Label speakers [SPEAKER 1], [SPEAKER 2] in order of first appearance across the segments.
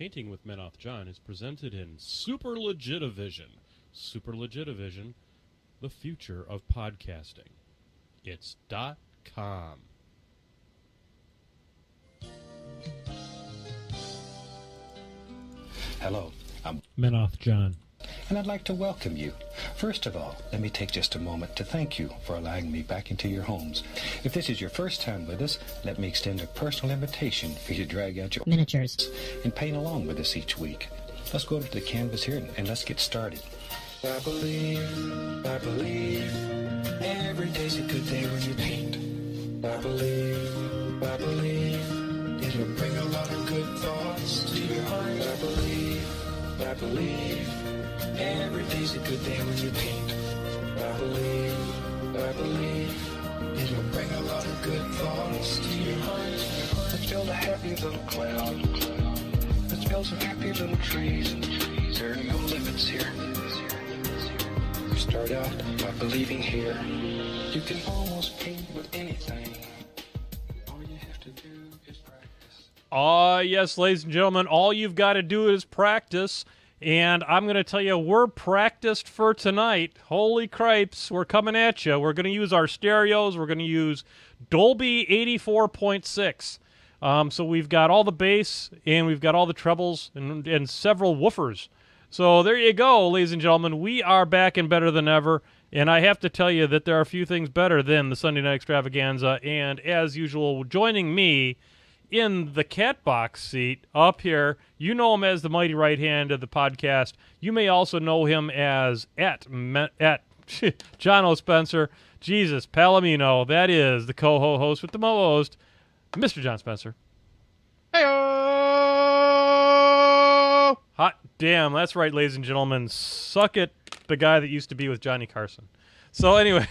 [SPEAKER 1] Painting with Menoth John is presented in Super Legitivision. Super Legitivision, the future of podcasting. It's dot com.
[SPEAKER 2] Hello, I'm
[SPEAKER 3] Menoth John.
[SPEAKER 2] And I'd like to welcome you. First of all, let me take just a moment to thank you for allowing me back into your homes. If this is your first time with us, let me extend a personal invitation for you to drag out your
[SPEAKER 4] miniatures.
[SPEAKER 2] and paint along with us each week. Let's go over to the canvas here and, and let's get started. I believe, I believe, every day's a good day when you paint. I believe, I believe, it'll bring a lot of good thoughts to your heart. I believe, I believe, every day's a good day when you paint. I believe, I believe, it'll bring a lot of good thoughts to your heart. Let's build a happy little cloud. Let's build some happy little trees. There are no limits here. Start out by believing here. You can almost paint with anything. All you have to do is practice.
[SPEAKER 1] Ah, yes, ladies and gentlemen, all you've got to do is practice. And I'm going to tell you, we're practiced for tonight. Holy cripes, we're coming at you. We're going to use our stereos. We're going to use Dolby 84.6. Um, so we've got all the bass and we've got all the trebles and, and several woofers. So there you go, ladies and gentlemen. We are back and better than ever. And I have to tell you that there are a few things better than the Sunday Night Extravaganza. And as usual, joining me in the cat box seat up here. You know him as the mighty right hand of the podcast. You may also know him as at at John O. Spencer. Jesus Palomino. That is the co-host with the most, Mr. John Spencer.
[SPEAKER 5] Heyo!
[SPEAKER 1] Hot damn, that's right, ladies and gentlemen. Suck it, the guy that used to be with Johnny Carson. So anyway,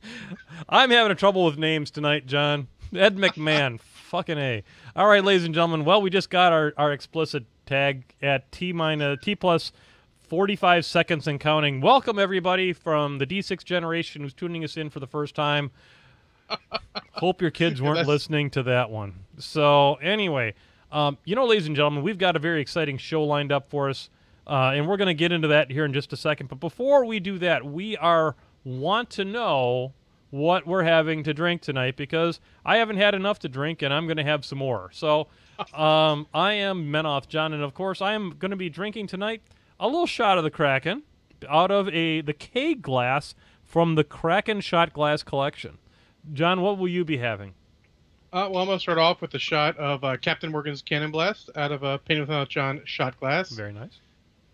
[SPEAKER 1] I'm having a trouble with names tonight, John. Ed McMahon, fucking a. All right, ladies and gentlemen. Well, we just got our, our explicit tag at t minus t plus 45 seconds and counting. Welcome everybody from the D6 generation who's tuning us in for the first time. Hope your kids weren't listening to that one. So anyway, um, you know, ladies and gentlemen, we've got a very exciting show lined up for us, uh, and we're going to get into that here in just a second. But before we do that, we are want to know what we're having to drink tonight because I haven't had enough to drink, and I'm going to have some more. So um, I am Menoth John, and of course, I am going to be drinking tonight a little shot of the Kraken out of a the K glass from the Kraken Shot Glass Collection. John, what will you be having?
[SPEAKER 5] Uh, well, I'm going to start off with a shot of uh, Captain Morgan's Cannon Blast out of a Painted Without John shot glass.
[SPEAKER 1] Very nice.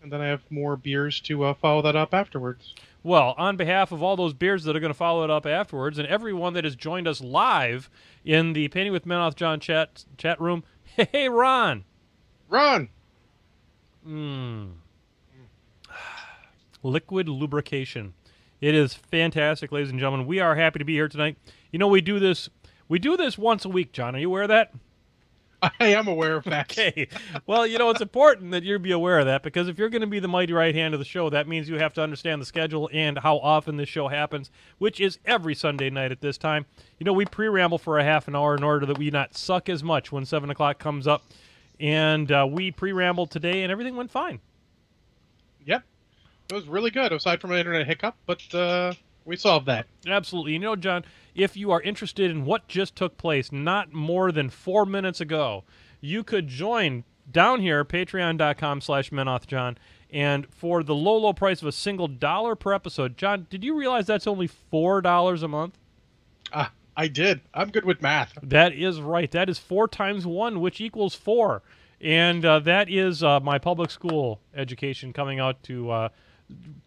[SPEAKER 5] And then I have more beers to uh, follow that up afterwards.
[SPEAKER 1] Well, on behalf of all those beers that are going to follow it up afterwards, and everyone that has joined us live in the Painting with Menoth John chat chat room, hey Ron,
[SPEAKER 5] Ron.
[SPEAKER 1] mm. liquid lubrication. It is fantastic, ladies and gentlemen. We are happy to be here tonight. You know, we do this we do this once a week. John, are you aware of that?
[SPEAKER 5] I am aware of that.
[SPEAKER 1] Okay. Well, you know, it's important that you be aware of that because if you're going to be the mighty right hand of the show, that means you have to understand the schedule and how often this show happens, which is every Sunday night at this time. You know, we pre ramble for a half an hour in order that we not suck as much when 7 o'clock comes up. And uh, we pre rambled today and everything went fine.
[SPEAKER 5] Yep. It was really good, aside from an internet hiccup, but uh, we solved that.
[SPEAKER 1] Absolutely. You know, John, if you are interested in what just took place not more than four minutes ago, you could join down here, patreon.com slash menothjohn. And for the low, low price of a single dollar per episode, John, did you realize that's only $4 a month?
[SPEAKER 5] Ah, I did. I'm good with math.
[SPEAKER 1] That is right. That is four times one, which equals four. And uh, that is uh, my public school education coming out to uh,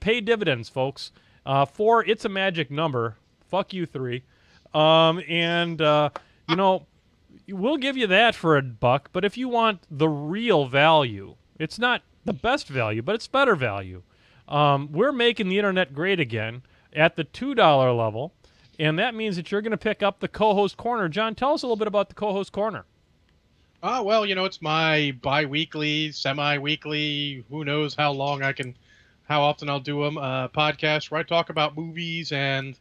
[SPEAKER 1] pay dividends, folks. Uh, four, it's a magic number. Fuck you, three. Um, and, uh, you know, we'll give you that for a buck, but if you want the real value, it's not the best value, but it's better value. Um, we're making the internet great again at the $2 level, and that means that you're going to pick up the co host corner. John, tell us a little bit about the co host corner.
[SPEAKER 5] Ah, well, you know, it's my bi-weekly, semi-weekly, who knows how long I can, how often I'll do them, uh, podcast where I talk about movies and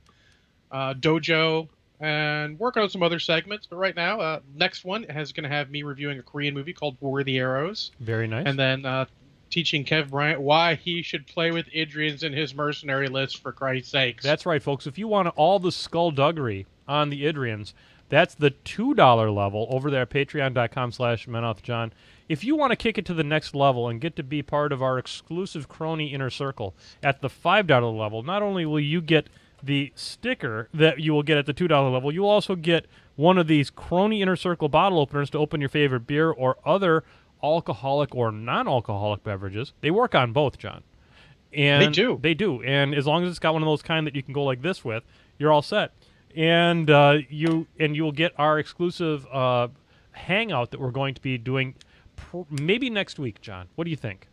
[SPEAKER 5] uh, dojo and working on some other segments. But right now, uh, next one has going to have me reviewing a Korean movie called War of the Arrows,
[SPEAKER 1] Very nice.
[SPEAKER 5] and then uh, teaching Kev Bryant why he should play with Idrians in his mercenary list. For Christ's sakes,
[SPEAKER 1] That's right, folks. If you want all the skullduggery on the Idrians, that's the two dollar level over there at patreon.com slash John. If you want to kick it to the next level and get to be part of our exclusive crony inner circle at the five dollar level, not only will you get the sticker that you will get at the two dollar level, you will also get one of these crony inner circle bottle openers to open your favorite beer or other alcoholic or non alcoholic beverages. They work on both, John. And
[SPEAKER 5] do.
[SPEAKER 1] They do. And as long as it's got one of those kind that you can go like this with, you're all set. And uh, you and you will get our exclusive uh, hangout that we're going to be doing pr- maybe next week, John. What do you think?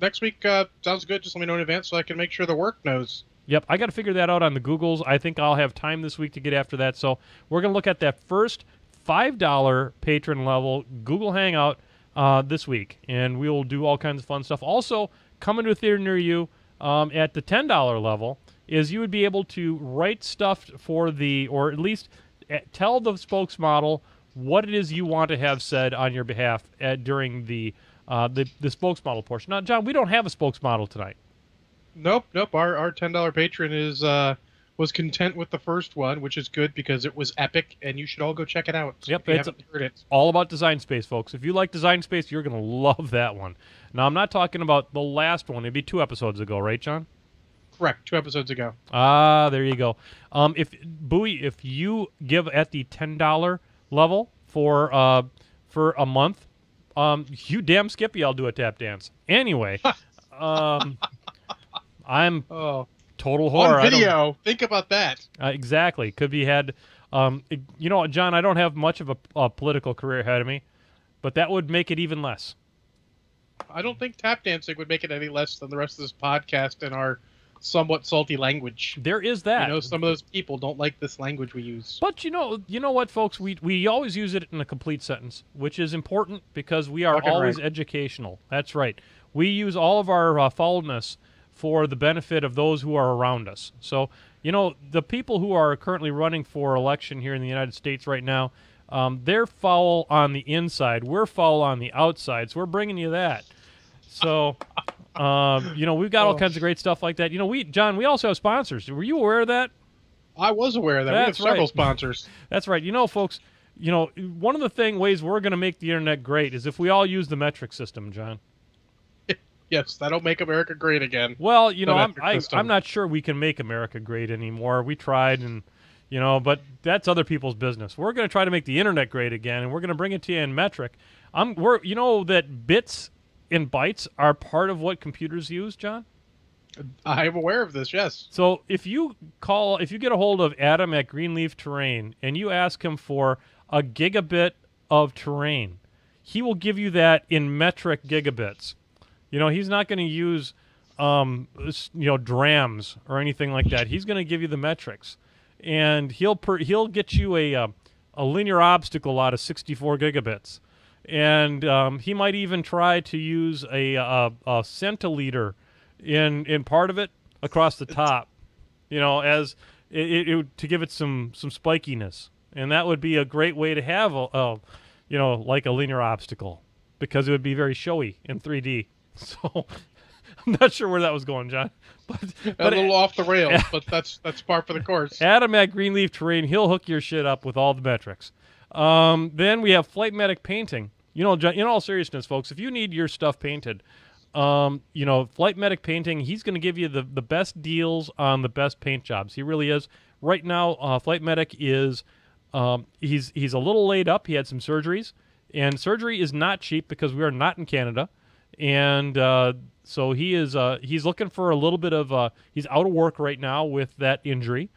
[SPEAKER 5] next week uh, sounds good. Just let me know in advance so I can make sure the work knows.
[SPEAKER 1] Yep, I got to figure that out on the Googles. I think I'll have time this week to get after that. So we're going to look at that first $5 patron level Google Hangout uh, this week, and we will do all kinds of fun stuff. Also, coming to a theater near you um, at the $10 level is you would be able to write stuff for the, or at least uh, tell the spokesmodel what it is you want to have said on your behalf at, during the, uh, the the spokesmodel portion. Now, John, we don't have a spokesmodel tonight.
[SPEAKER 5] Nope, nope. Our our ten dollar patron is uh was content with the first one, which is good because it was epic, and you should all go check it out.
[SPEAKER 1] Yep, it's-
[SPEAKER 5] it.
[SPEAKER 1] all about design space, folks. If you like design space, you're going to love that one. Now, I'm not talking about the last one. It'd be two episodes ago, right, John?
[SPEAKER 5] Correct, two episodes ago.
[SPEAKER 1] Ah, there you go. Um, if Bowie, if you give at the ten dollar level for uh for a month, um, you damn Skippy, I'll do a tap dance. Anyway, um, I'm
[SPEAKER 5] Oh,
[SPEAKER 1] total horror.
[SPEAKER 5] on video. Think about that.
[SPEAKER 1] Uh, exactly. Could be had. Um, it- you know, John, I don't have much of a, a political career ahead of me, but that would make it even less.
[SPEAKER 5] I don't think tap dancing would make it any less than the rest of this podcast and our somewhat salty language.
[SPEAKER 1] There is that.
[SPEAKER 5] You know, some of those people don't like this language we use.
[SPEAKER 1] But you know, you know what, folks? We we always use it in a complete sentence, which is important because we are
[SPEAKER 5] Fucking
[SPEAKER 1] always
[SPEAKER 5] right.
[SPEAKER 1] educational. That's right. We use all of our uh, foulness for the benefit of those who are around us. So you know, the people who are currently running for election here in the United States right now, um, they're foul on the inside. We're foul on the outside. So we're bringing you that. So. Um, you know, we've got all
[SPEAKER 5] Oh.
[SPEAKER 1] kinds of great stuff like that. You know, we John, we also have sponsors. Were you aware of that?
[SPEAKER 5] I was aware of that. we have several
[SPEAKER 1] right.
[SPEAKER 5] sponsors.
[SPEAKER 1] That's right. You know, folks, you know, one of the thing ways we're going to make the internet great is if we all use the metric system, John.
[SPEAKER 5] Yes, that'll make America great again.
[SPEAKER 1] Well, you know, I'm, I. I'm not sure we can make America great anymore. We tried, and you know, but that's other people's business. We're going to try to make the internet great again, and we're going to bring it to you in metric. I'm, we're, you know, that bits and bytes are part of what computers use, John.
[SPEAKER 5] I am aware of this. Yes.
[SPEAKER 1] So if you call, if you get a hold of Adam at Greenleaf Terrain and you ask him for a gigabit of terrain, he will give you that in metric gigabits. You know, he's not going to use, um, you know, drams or anything like that. He's going to give you the metrics, and he'll per, he'll get you a uh, a linear obstacle out of 64 gigabits, and um, he might even try to use a, a, a centiliter in in part of it across the top, you know, as it, it, to give it some some spikiness, and that would be a great way to have a, a you know like a linear obstacle because it would be very showy in 3D. So I'm not sure where that was going, John, but
[SPEAKER 5] a
[SPEAKER 1] but
[SPEAKER 5] little off the rails, but that's that's par for the course.
[SPEAKER 1] Adam at Greenleaf Terrain, he'll hook your shit up with all the metrics. Um, then we have Flight Medic Painting. You know, in all seriousness, folks, if you need your stuff painted, um, you know, Flight Medic Painting, he's going to give you the, the best deals on the best paint jobs. He really is. Right now, uh, Flight Medic is um, he's he's a little laid up. He had some surgeries, and surgery is not cheap because we are not in Canada, and uh, so he is uh, he's looking for a little bit of uh, he's out of work right now with that injury,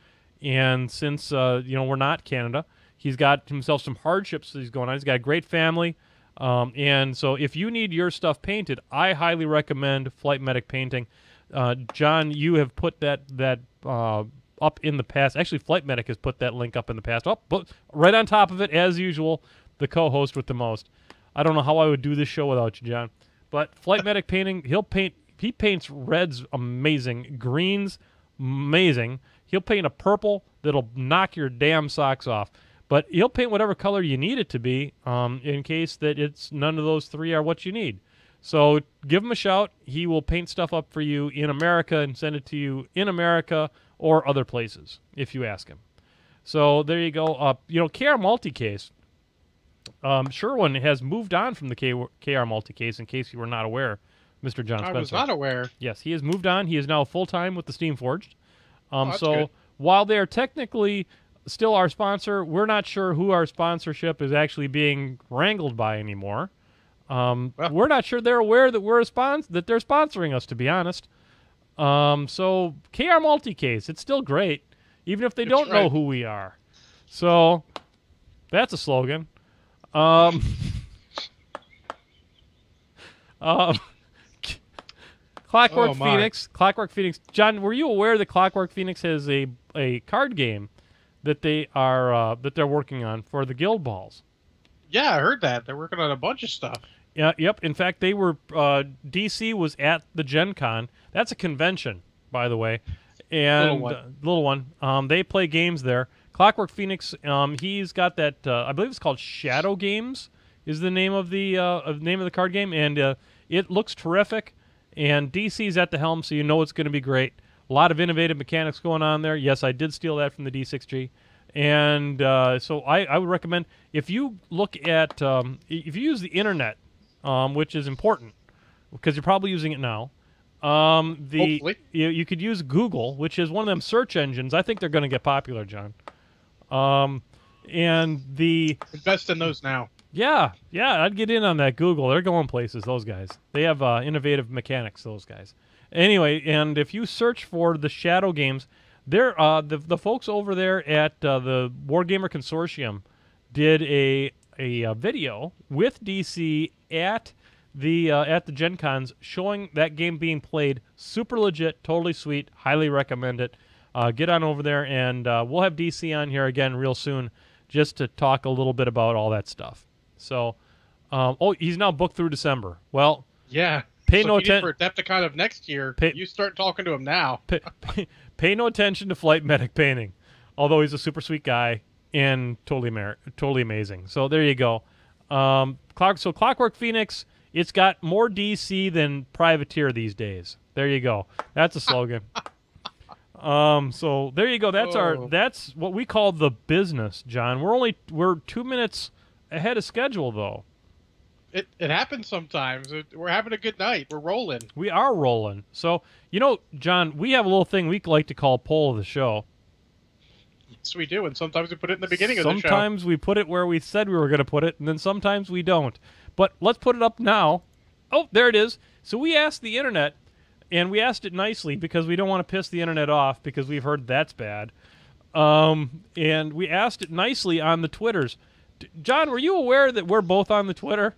[SPEAKER 1] and since uh, you know we're not Canada, he's got himself some hardships that he's going on. He's got a great family. Um, and so, if you need your stuff painted, I highly recommend Flight Medic Painting. Uh, John, you have put that that uh, up in the past. Actually, Flight Medic has put that link up in the past. Oh, but right on top of it, as usual, the co-host with the most. I don't know how I would do this show without you, John. But Flight Medic Painting, he'll paint. He paints reds amazing, greens amazing. He'll paint a purple that'll knock your damn socks off. But he'll paint whatever color you need it to be, um, in case that it's none of those three are what you need. So give him a shout. He will paint stuff up for you in America and send it to you in America or other places if you ask him. So there you go. Uh, you know, KR Multicase. Um, Sherwin has moved on from the K- KR Multicase. In case you were not aware, Mr. John Spencer.
[SPEAKER 5] I was not aware.
[SPEAKER 1] Yes, he has moved on. He is now full time with the Steamforged. Um,
[SPEAKER 5] Oh,
[SPEAKER 1] so
[SPEAKER 5] good.
[SPEAKER 1] while they are technically still our sponsor, we're not sure who our sponsorship is actually being wrangled by anymore. Um,
[SPEAKER 5] Well.
[SPEAKER 1] we're not sure they're aware that we're a spons- that they're sponsoring us. To be honest, um, so KR Multicase, it's still great, even if they
[SPEAKER 5] That's
[SPEAKER 1] don't know who we are. So that's a slogan. Um, um, Clockwork
[SPEAKER 5] Oh.
[SPEAKER 1] Phoenix, Clockwork Phoenix. John, were you aware that Clockwork Phoenix has a a card game that they are uh, that they're working on for the guild balls?
[SPEAKER 5] Yeah, I heard that. They're working on a bunch of stuff.
[SPEAKER 1] Yeah, yep. In fact, they were uh, DC was at the Gen Con. That's a convention, by the way, and
[SPEAKER 5] Little one.
[SPEAKER 1] uh, little one. Um, they play games there. Clockwork Phoenix. Um, he's got that. Uh, I believe it's called Shadow Games. Is the name of the uh, of name of the card game, and uh, it looks terrific. And DC's at the helm, so you know it's going to be great. A lot of innovative mechanics going on there. Yes, I did steal that from the D6G, and uh, so I, I would recommend if you look at um, if you use the internet, um, which is important because you're probably using it now. Um, the
[SPEAKER 5] Hopefully.
[SPEAKER 1] you, you could use Google, which is one of them search engines. I think they're going to get popular, John. Um, and the
[SPEAKER 5] Invest in those now.
[SPEAKER 1] yeah, yeah, I'd get in on that Google. They're going places. Those guys. They have uh, innovative mechanics. Those guys. Anyway, and if you search for the Shadow Games, they're uh, the the folks over there at uh, the Wargamer Consortium did a a, uh video with DC at the uh, at the Gen Cons showing that game being played. Super legit, totally sweet. Highly recommend it. Uh, get on over there, and uh, we'll have DC on here again real soon, just to talk a little bit about all that stuff. So, um, oh, he's now booked through December. Well,
[SPEAKER 5] Yeah.
[SPEAKER 1] Pay
[SPEAKER 5] so
[SPEAKER 1] no
[SPEAKER 5] need for Adepticon of next year.
[SPEAKER 1] Pay-
[SPEAKER 5] you start talking to him now.
[SPEAKER 1] pay, pay, pay no attention to Flight Medic painting, although he's a super sweet guy and totally mer- totally amazing. So there you go. Um, Clock, so Clockwork Phoenix, it's got more DC than Privateer these days. There you go. That's a slogan. um, so there you go. That's our
[SPEAKER 5] Oh.
[SPEAKER 1] that's what we call the business, John. We're only we're two minutes ahead of schedule though.
[SPEAKER 5] It it happens sometimes. It, we're having a good night. We're rolling.
[SPEAKER 1] We are rolling. So you know, John, we have a little thing we like to call poll of the show.
[SPEAKER 5] Yes, we do. And sometimes we put it in the beginning of the show.
[SPEAKER 1] sometimes we put it where we said we were going to put it, and then sometimes we don't. But let's put it up now. Oh, there it is. So we asked the internet, and we asked it nicely because we don't want to piss the internet off because we've heard that's bad. Um, and we asked it nicely on the Twitters. D- John, were you aware that we're both on the Twitter?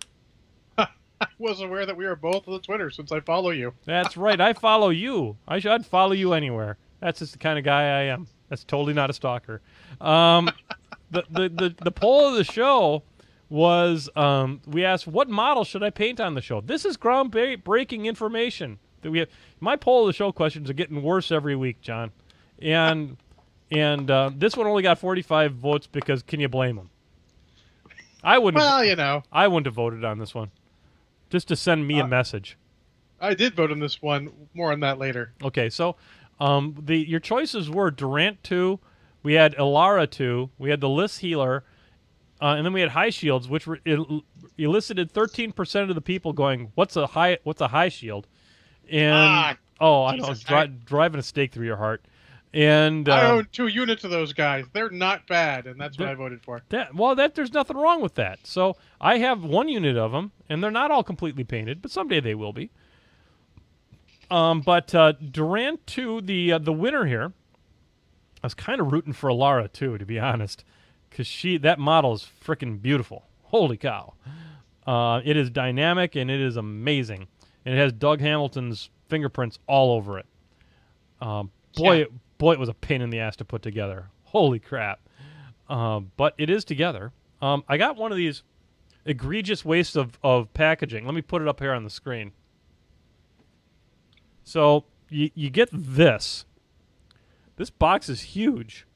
[SPEAKER 5] I was aware that we were both on the Twitter since I follow you.
[SPEAKER 1] That's right. I follow you. I should follow you anywhere. That's just the kind of guy I am. That's totally not a stalker. Um, the, the, the, the poll of the show was um, we asked, what model should I paint on the show? This is groundbreaking information. That we have. My poll of the show questions are getting worse every week, John. And and uh, this one only got 45 votes because can you blame them? I wouldn't.
[SPEAKER 5] Well, you know,
[SPEAKER 1] I wouldn't have voted on this one. Just to send me a
[SPEAKER 5] Uh,
[SPEAKER 1] message.
[SPEAKER 5] I did vote on this one. More on that later.
[SPEAKER 1] Okay, so um, the your choices were Durant two, we had Ilara two, we had the Liss healer, uh, and then we had high shields, which were el- elicited thirteen percent of the people going, "What's a high? What's a high shield?" And
[SPEAKER 5] Ah,
[SPEAKER 1] oh, I know,
[SPEAKER 5] Jesus,
[SPEAKER 1] dri-
[SPEAKER 5] I-
[SPEAKER 1] driving a stake through your heart. And
[SPEAKER 5] I
[SPEAKER 1] um,
[SPEAKER 5] own two units of those guys. They're not bad, and that's what I voted for.
[SPEAKER 1] that well, that there's nothing wrong with that. So I have one unit of them, and they're not all completely painted, but someday they will be. Um, but uh, Durant two, the uh, the winner here. I was kind of rooting for Alara too, to be honest, because she that model is freaking beautiful. Holy cow! Uh, it is dynamic and it is amazing, and it has Doug Hamilton's fingerprints all over it. Um, boy,
[SPEAKER 5] Yeah.
[SPEAKER 1] Boy, it was a pain in the ass to put together. Holy crap! Um, but it is together. Um, I got one of these egregious waste of, of packaging. Let me put it up here on the screen. So you, you get this. This box is huge.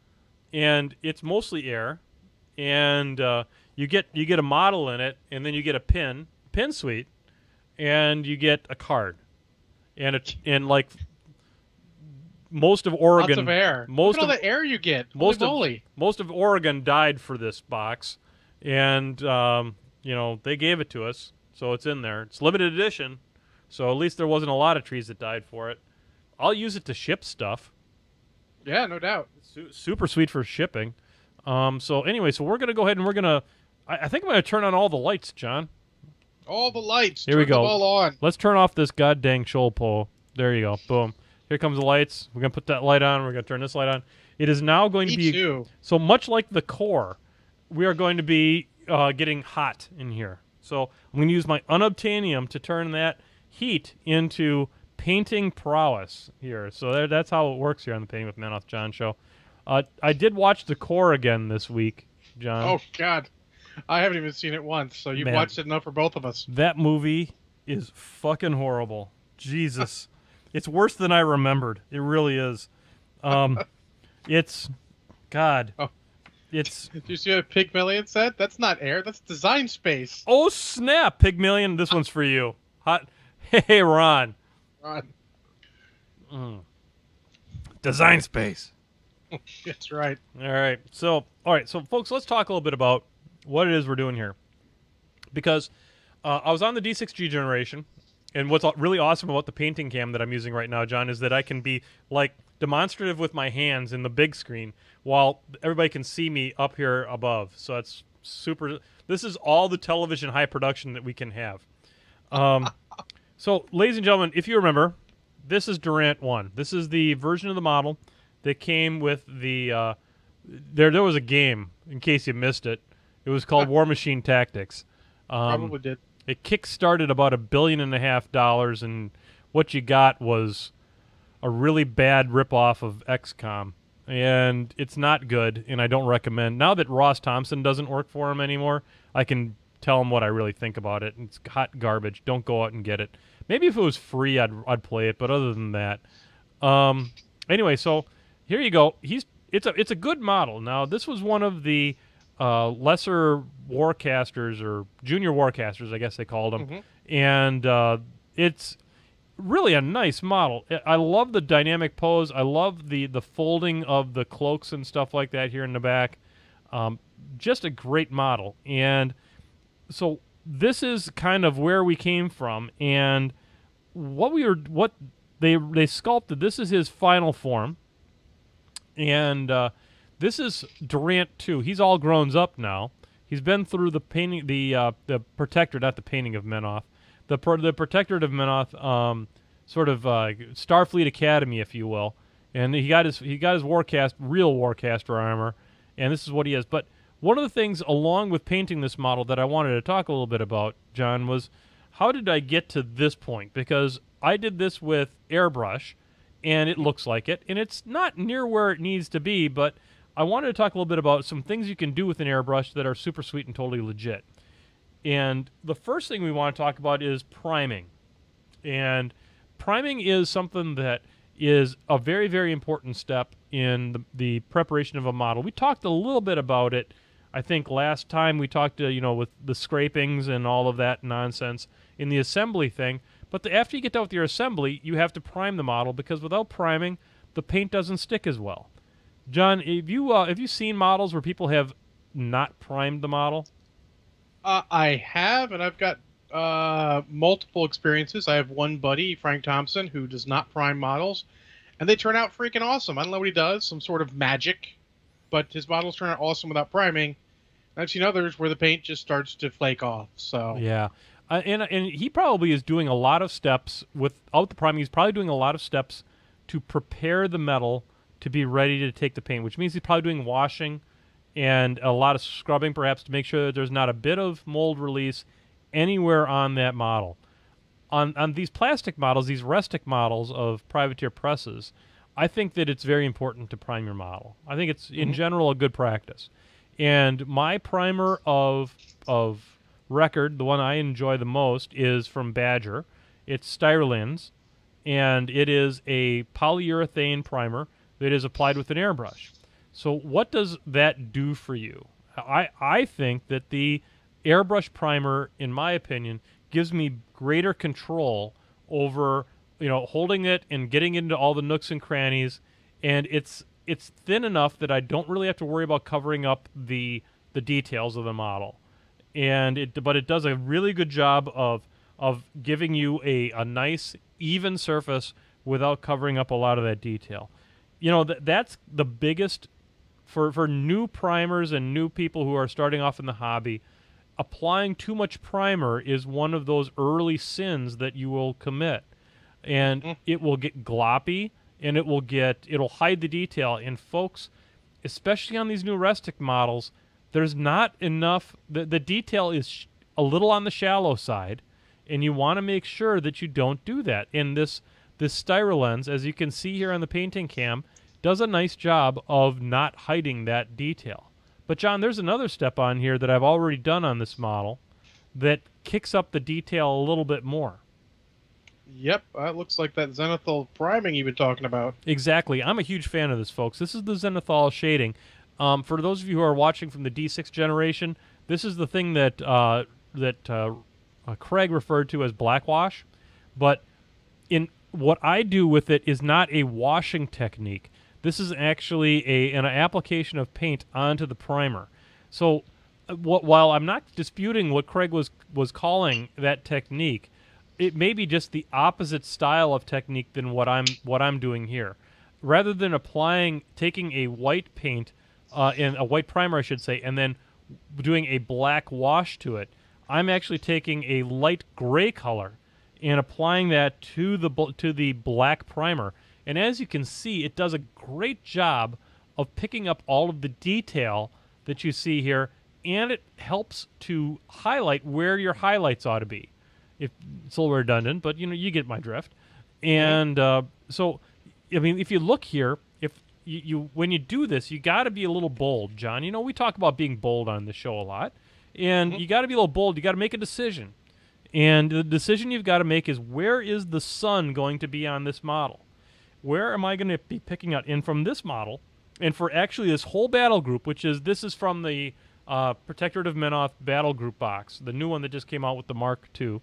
[SPEAKER 1] and it's mostly air, and uh, you get you get a model in it, and then you get a pin pin suite, and you get a card, and a and like most of Oregon,
[SPEAKER 5] Lots of air.
[SPEAKER 1] most
[SPEAKER 5] Look at all
[SPEAKER 1] of-
[SPEAKER 5] the air you get.
[SPEAKER 1] most of
[SPEAKER 5] Holy moly.
[SPEAKER 1] most of Oregon died for this box, and um, you know they gave it to us, so it's in there. It's limited edition, so at least there wasn't a lot of trees that died for it. I'll use it to ship stuff.
[SPEAKER 5] Yeah, no doubt.
[SPEAKER 1] Su- super sweet for shipping. Um, so anyway, so we're gonna go ahead and we're gonna. I, I think I'm gonna turn on all the lights, John.
[SPEAKER 5] All the lights.
[SPEAKER 1] Here we
[SPEAKER 5] Turn them
[SPEAKER 1] go.
[SPEAKER 5] all on.
[SPEAKER 1] Let's turn off this goddamn shoal pole. There you go. Boom. Here comes the lights. We're gonna put that light on. We're gonna turn this light on. It is now going to be
[SPEAKER 5] too.
[SPEAKER 1] so much like the core. We are going to be uh, getting hot in here. So I'm going to use my unobtainium to turn that heat into painting prowess here. So there, that's how it works here on the Painting with Menoth John show. Uh, I did watch the core again this week, John.
[SPEAKER 5] Oh God, I haven't even seen it once. So you've
[SPEAKER 1] Man.
[SPEAKER 5] watched it enough for both of us.
[SPEAKER 1] That movie is fucking horrible. Jesus. It's worse than I remembered. It really is. Um, it's, God.
[SPEAKER 5] Oh.
[SPEAKER 1] It's,
[SPEAKER 5] Do you see what Pygmalion said? That's not air. That's design space.
[SPEAKER 1] oh snap, Pygmalion. This one's for you. Hot. Hey, Ron.
[SPEAKER 5] Ron.
[SPEAKER 1] Design space.
[SPEAKER 5] That's right.
[SPEAKER 1] All right. So, all right. So, folks, let's talk a little bit about what it is we're doing here. Because uh, I was on the D6G generation, and what's really awesome about the painting cam that I'm using right now, John, is that I can be like demonstrative with my hands in the big screen while everybody can see me up here above. So that's super. This is all the television high production that we can have. Um, so, ladies and gentlemen, if you remember, this is Durant One. This is the version of the model that came with the. Uh, there, there was a game. In case you missed it, it was called Warmachine Tactics. Um,
[SPEAKER 5] Probably did.
[SPEAKER 1] It kick-started about a billion and a half dollars, and what you got was a really bad rip-off of XCOM, and it's not good, and I don't recommend. Now that Ross Thompson doesn't work for him anymore, I can tell him what I really think about it. It's hot garbage. Don't go out and get it. Maybe if it was free, I'd I'd play it, but other than that, um, anyway, so here you go. He's it's a it's a good model. Now this was one of the uh, lesser warcasters or junior warcasters, I guess they called them, and uh, it's really a nice model. I- I love the dynamic pose. I love the the folding of the cloaks and stuff like that here in the back. Um, just a great model, and so this is kind of where we came from, and what we were what they they sculpted. This is his final form, and uh, this is Durant two. He's all grown up now. He's been through the painting, the uh, the protector, not the painting of Menoth, the pro- the protectorate of Menoth, um, sort of uh, Starfleet Academy, if you will. And he got his he got his warcast real warcaster armor, and this is what he is. But one of the things, along with painting this model, that I wanted to talk a little bit about, John, was how did I get to this point? Because I did this with airbrush, and it looks like it, and it's not near where it needs to be. But I wanted to talk a little bit about some things you can do with an airbrush that are super sweet and totally legit. And the first thing we want to talk about is priming. And priming is something that is a very, very important step in the, the preparation of a model. We talked a little bit about it, I think, last time we talked, to, you know, with the scrapings and all of that nonsense in the assembly thing. But the, after you get done with your assembly, you have to prime the model because without priming, the paint doesn't stick as well. John, have you uh, have you seen models where people have not primed the model?
[SPEAKER 5] Uh, I have, and I've got uh, multiple experiences. I have one buddy, Frank Thompson, who does not prime models, and they turn out freaking awesome. I don't know what he does, some sort of magic, but his models turn out awesome without priming. I've seen others where the paint just starts to flake off. So
[SPEAKER 1] Yeah, uh, and and he probably is doing a lot of steps without the priming. He's probably doing a lot of steps to prepare the metal to be ready to take the paint, which means he's probably doing washing and a lot of scrubbing, perhaps, to make sure that there's not a bit of mold release anywhere on that model. On on these plastic models, these restic models of privateer presses, I think that it's very important to prime your model. I think it's in mm-hmm. general a good practice. And my primer of of record, the one I enjoy the most, is from Badger. It's Stynylrez, and it is a polyurethane primer that is applied with an airbrush. So what does that do for you? I I think that the airbrush primer, in my opinion, gives me greater control over you know holding it and getting into all the nooks and crannies, and it's it's thin enough that I don't really have to worry about covering up the the details of the model, and it but it does a really good job of of giving you a, a nice even surface without covering up a lot of that detail. You know th- that's the biggest for for new primers and new people who are starting off in the hobby. Applying too much primer is one of those early sins that you will commit, and
[SPEAKER 5] Mm.
[SPEAKER 1] it will get gloppy and it will get it'll hide the detail. And folks, especially on these new Restic models, there's not enough. The the detail is sh- a little on the shallow side, and you want to make sure that you don't do that. And this this Stynylrez, as you can see here on the painting cam, does a nice job of not hiding that detail. But John, there's another step on here that I've already done on this model that kicks up the detail a little bit more.
[SPEAKER 5] Yep, that looks like that zenithal priming you've been talking about.
[SPEAKER 1] Exactly. I'm a huge fan of this, folks. This is the zenithal shading. Um, for those of you who are watching from the D6 generation, this is the thing that uh, that uh, uh, Craig referred to as blackwash. But in what I do with it is not a washing technique. This is actually a an application of paint onto the primer. So, uh, while I'm not disputing what Craig was was calling that technique, it may be just the opposite style of technique than what I'm what I'm doing here. Rather than applying taking a white paint uh, in a white primer, I should say, and then doing a black wash to it, I'm actually taking a light gray color and applying that to the to the black primer. And as you can see, it does a great job of picking up all of the detail that you see here, and it helps to highlight where your highlights ought to be. If it's a little redundant, but you know you get my drift. And uh, so, I mean, if you look here, if you, you when you do this, you got to be a little bold, John. You know we talk about being bold on the show a lot, and you got to be a little bold. You got to make a decision. And the decision you've got to make is where is the sun going to be on this model? Where am I going to be picking out? And from this model, and for actually this whole battle group, which is this is from the uh, Protectorate of Menoth battle group box, the new one that just came out with the Mark II,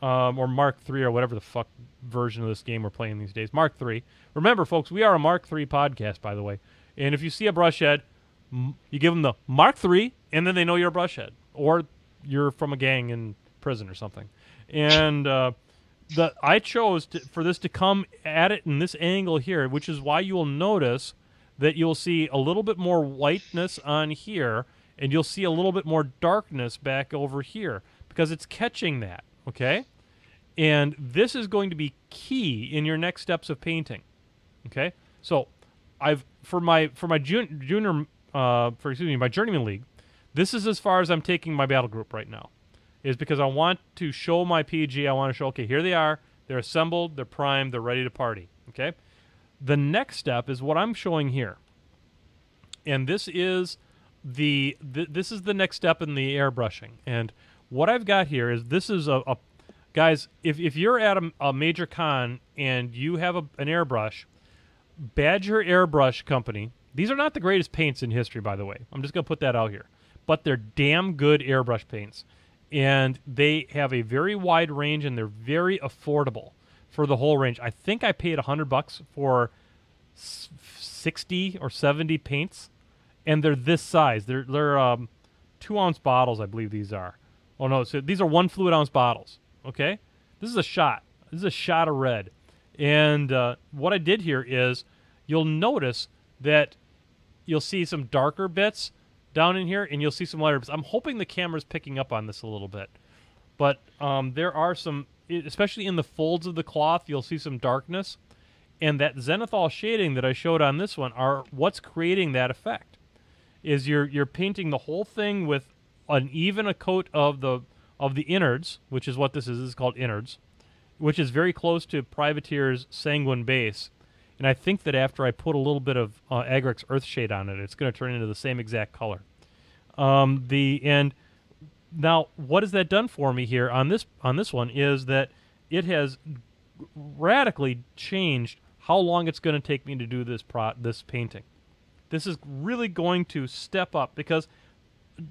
[SPEAKER 1] um, or Mark III, or whatever the fuck version of this game we're playing these days. Mark III. Remember, folks, we are a Mark III podcast, by the way. And if you see a brush head, you give them the Mark III, and then they know you're a brush head, or you're from a gang in prison or something. And uh, the I chose to, for this to come at it in this angle here, which is why you will notice that you'll see a little bit more whiteness on here, and you'll see a little bit more darkness back over here because it's catching that. Okay, and this is going to be key in your next steps of painting. Okay, so I've for my for my jun- junior uh, for excuse me my journeyman league, this is as far as I'm taking my battle group right now, is because I want to show my PG. I want to show okay here they are, they're assembled, they're primed, they're ready to party. Okay, the next step is what I'm showing here, and this is the th- this is the next step in the airbrushing. And what I've got here is this is a, a guys. If if you're at a, a major con and you have a, an airbrush, Badger Airbrush Company. These are not the greatest paints in history, by the way. I'm just going to put that out here. But they're damn good airbrush paints. And they have a very wide range and they're very affordable for the whole range. I think I paid 100 bucks for 60 or 70 paints. And they're this size. They're, they're um, two ounce bottles, I believe these are. Oh, no. So these are one fluid ounce bottles. Okay? This is a shot. This is a shot of red. And uh, what I did here is you'll notice that you'll see some darker bits down in here and you'll see some bits. I'm hoping the camera's picking up on this a little bit. But um, there are some, especially in the folds of the cloth, you'll see some darkness. And that zenithal shading that I showed on this one are what's creating that effect. Is you're you're painting the whole thing with an even a coat of the of the innards, which is what this is. This is called innards which is very close to Privateer's Sanguine base. And I think that after I put a little bit of uh, Agrax Earthshade on it, it's going to turn into the same exact color. Um, the and now what has that done for me here on this on this one is that it has radically changed how long it's going to take me to do this pro this painting. this is really going to step up because,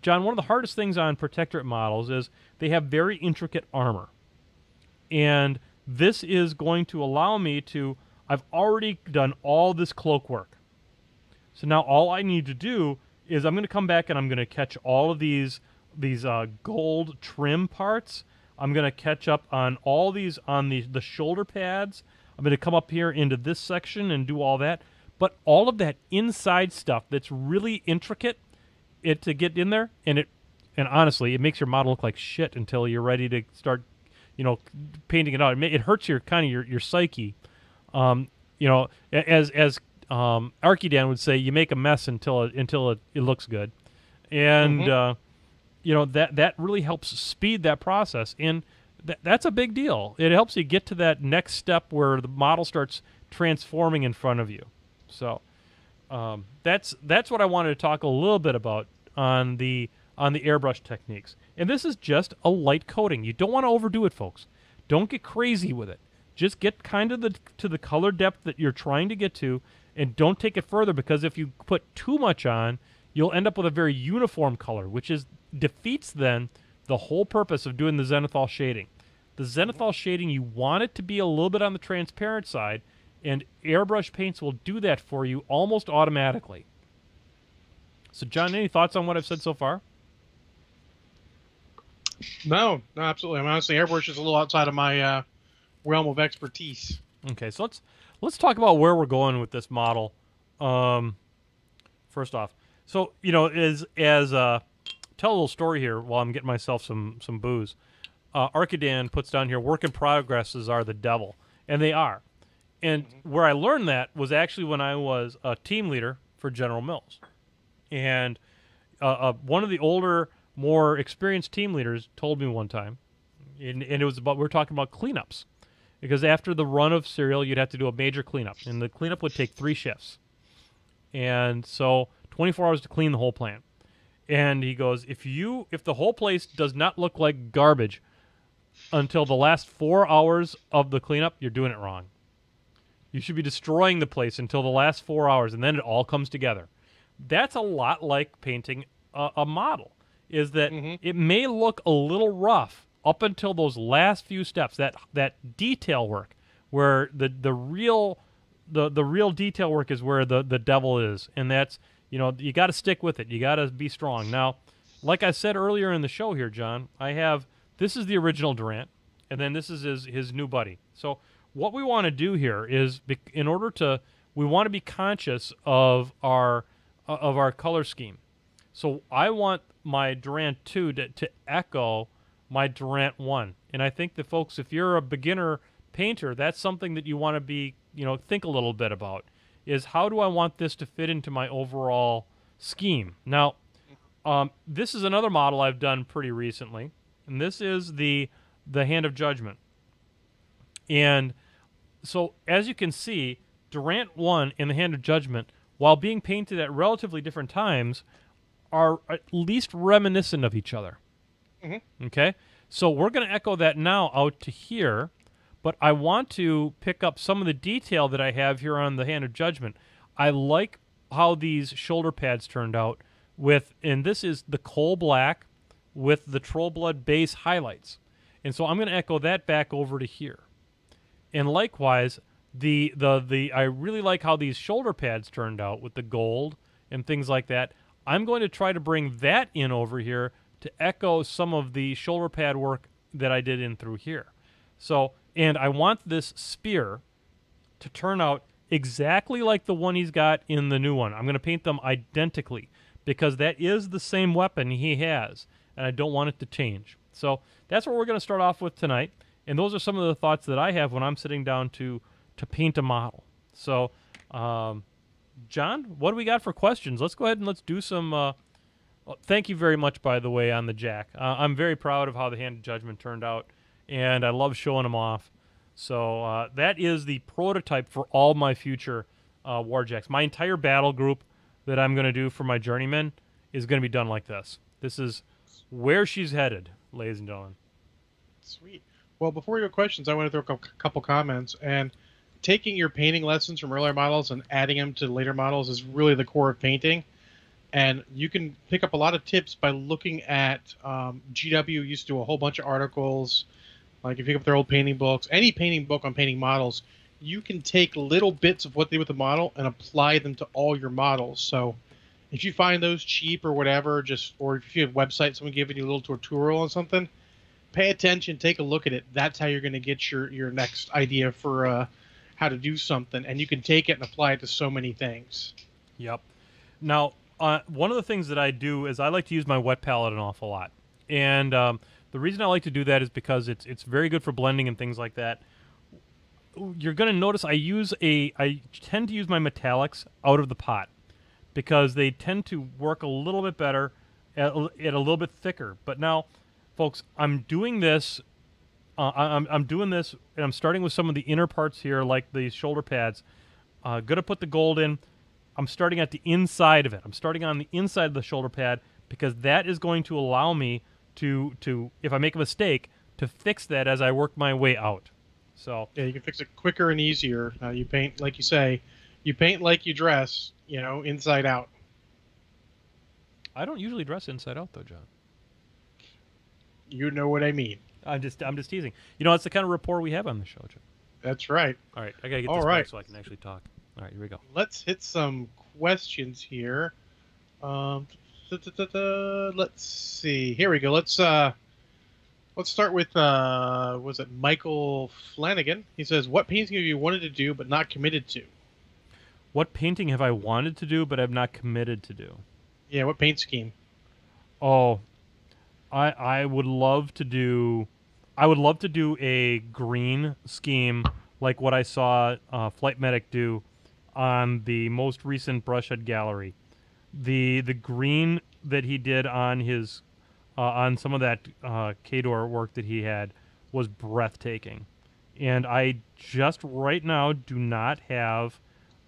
[SPEAKER 1] John, one of the hardest things on Protectorate models is they have very intricate armor. And this is going to allow me to, I've already done all this cloak work. So now all I need to do is I'm going to come back and I'm going to catch all of these these uh, gold trim parts. I'm going to catch up on all these on the the shoulder pads. I'm going to come up here into this section and do all that. But all of that inside stuff that's really intricate, it to get in there, and it and honestly, it makes your model look like shit until you're ready to start, you know, painting it out. It, hurts your kind of your your psyche. Um, you know, as as um, Archidan would say, you make a mess until it, until it, it looks good, and uh, you know that that really helps speed that process, and th- that's a big deal. It helps you get to that next step where the model starts transforming in front of you. So um, that's that's what I wanted to talk a little bit about on the on the airbrush techniques. And this is just a light coating. You don't want to overdo it, folks. Don't get crazy with it. Just get kind of the to the color depth that you're trying to get to, and don't take it further because if you put too much on, you'll end up with a very uniform color, which is defeats then the whole purpose of doing the zenithal shading. The zenithal shading, you want it to be a little bit on the transparent side, and airbrush paints will do that for you almost automatically. So, John, any thoughts on what I've said so far?
[SPEAKER 5] No, no, absolutely. I mean, honestly, airbrush is a little outside of my uh, realm of expertise.
[SPEAKER 1] Okay, so let's let's talk about where we're going with this model. Um, first off, so you know, as as uh, tell a little story here while I'm getting myself some some booze. Uh, Archidan puts down here, work in progresses are the devil, and they are. And where I learned that was actually when I was a team leader for General Mills, and uh, uh, one of the older, more experienced team leaders told me one time, and, and it was about we're talking about cleanups because after the run of cereal, you'd have to do a major cleanup, and the cleanup would take three shifts, and so 24 hours to clean the whole plant. And he goes, if you if the whole place does not look like garbage until the last four hours of the cleanup, you're doing it wrong. You should be destroying the place until the last four hours, and then it all comes together. That's a lot like painting a, a model. Is that
[SPEAKER 5] Mhm.
[SPEAKER 1] it may look a little rough up until those last few steps, that that detail work, where the the real the the real detail work is where the the devil is, and that's you know you got to stick with it. You got to be strong. Now, like I said earlier in the show here, John, I have this is the original Durant, and then this is his his new buddy. So what we want to do here is, in order to, we want to be conscious of our of our color scheme. So I want my Durant two to, to echo my Durant one, and I think that folks, if you're a beginner painter, that's something that you want to be, you know, think a little bit about. Is how do I want this to fit into my overall scheme? Now, um, this is another model I've done pretty recently, and this is the the Hand of Judgment. And so, as you can see, Durant 1 and the Hand of Judgment, while being painted at relatively different times, are at least reminiscent of each other.
[SPEAKER 5] Mhm.
[SPEAKER 1] Okay? So, we're going to echo that now out to here, but I want to pick up some of the detail that I have here on the Hand of Judgment. I like how these shoulder pads turned out with, and this is the coal black with the troll blood base highlights. And so I'm going to echo that back over to here. And likewise, the the the I really like how these shoulder pads turned out with the gold and things like that. I'm going to try to bring that in over here to echo some of the shoulder pad work that I did in through here. So, and I want this spear to turn out exactly like the one he's got in the new one. I'm going to paint them identically because that is the same weapon he has, and I don't want it to change. So that's what we're going to start off with tonight, and those are some of the thoughts that I have when I'm sitting down to to paint a model. So, um, John, what do we got for questions? Let's go ahead and let's do some. Uh, well, thank you very much, by the way, on the jack. Uh, I'm very proud of how the hand of judgment turned out, and I love showing them off. So uh, that is the prototype for all my future uh, warjacks. My entire battle group that I'm going to do for my journeyman is going to be done like this. This is where she's headed, ladies and gentlemen.
[SPEAKER 5] Sweet. Well, before go questions, I want to throw a couple comments. And taking your painting lessons from earlier models and adding them to later models is really the core of painting. And you can pick up a lot of tips by looking at um, GW used to do a whole bunch of articles. Like if you pick up their old painting books, any painting book on painting models, you can take little bits of what they did with the model and apply them to all your models. So if you find those cheap or whatever, just or if you have a website, someone giving you a little tutorial on something, pay attention, take a look at it. That's how you're going to get your your next idea for uh, how to do something, and you can take it and apply it to so many things.
[SPEAKER 1] Yep. Now, uh, one of the things that I do is I like to use my wet palette an awful lot, and um, the reason I like to do that is because it's it's very good for blending and things like that. You're going to notice I use a I tend to use my metallics out of the pot because they tend to work a little bit better at, at a little bit thicker. But now, folks, I'm doing this. Uh, I'm I'm doing this, and I'm starting with some of the inner parts here, like the shoulder pads. Uh, gonna put the gold in. I'm starting at the inside of it. I'm starting on the inside of the shoulder pad because that is going to allow me to to if I make a mistake to fix that as I work my way out. So
[SPEAKER 5] Yeah, you can fix it quicker and easier. Uh, you paint like you say, you paint like you dress. You know, inside out.
[SPEAKER 1] I don't usually dress inside out though, John.
[SPEAKER 5] You know what I mean.
[SPEAKER 1] I'm just I'm just teasing. You know, it's the kind of rapport we have on the show, John.
[SPEAKER 5] That's right.
[SPEAKER 1] All right, I gotta get
[SPEAKER 5] All
[SPEAKER 1] this
[SPEAKER 5] right.
[SPEAKER 1] back so I can actually talk. All right, here we go.
[SPEAKER 5] Let's hit some questions here. Um, da, da, da, da, let's see. Here we go. Let's uh, let's start with uh, was it Michael Flanagan? He says, "What painting have you wanted to do but not committed to?"
[SPEAKER 1] What painting have I wanted to do but I've not committed to do?
[SPEAKER 5] Yeah, what paint scheme?
[SPEAKER 1] Oh, I I would love to do. I would love to do a green scheme like what I saw uh, Flight Medic do on the most recent Brushhead Gallery. The the green that he did on his uh, on some of that uh, Khador work that he had was breathtaking, and I just right now do not have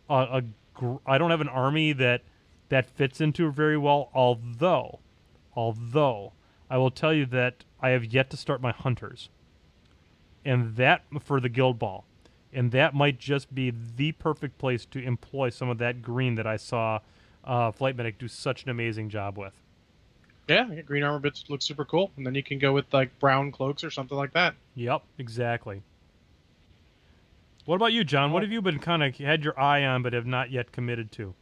[SPEAKER 1] a, a gr- I don't have an army that that fits into very well. Although, although I will tell you that I have yet to start my hunters, and that for the guild ball, and that might just be the perfect place to employ some of that green that I saw uh, Flight Medic do such an amazing job with.
[SPEAKER 5] Yeah, green armor bits look super cool, and then you can go with like brown cloaks or something like that.
[SPEAKER 1] Yep, exactly. What about you, John? What have you been kind of had your eye on but have not yet committed to?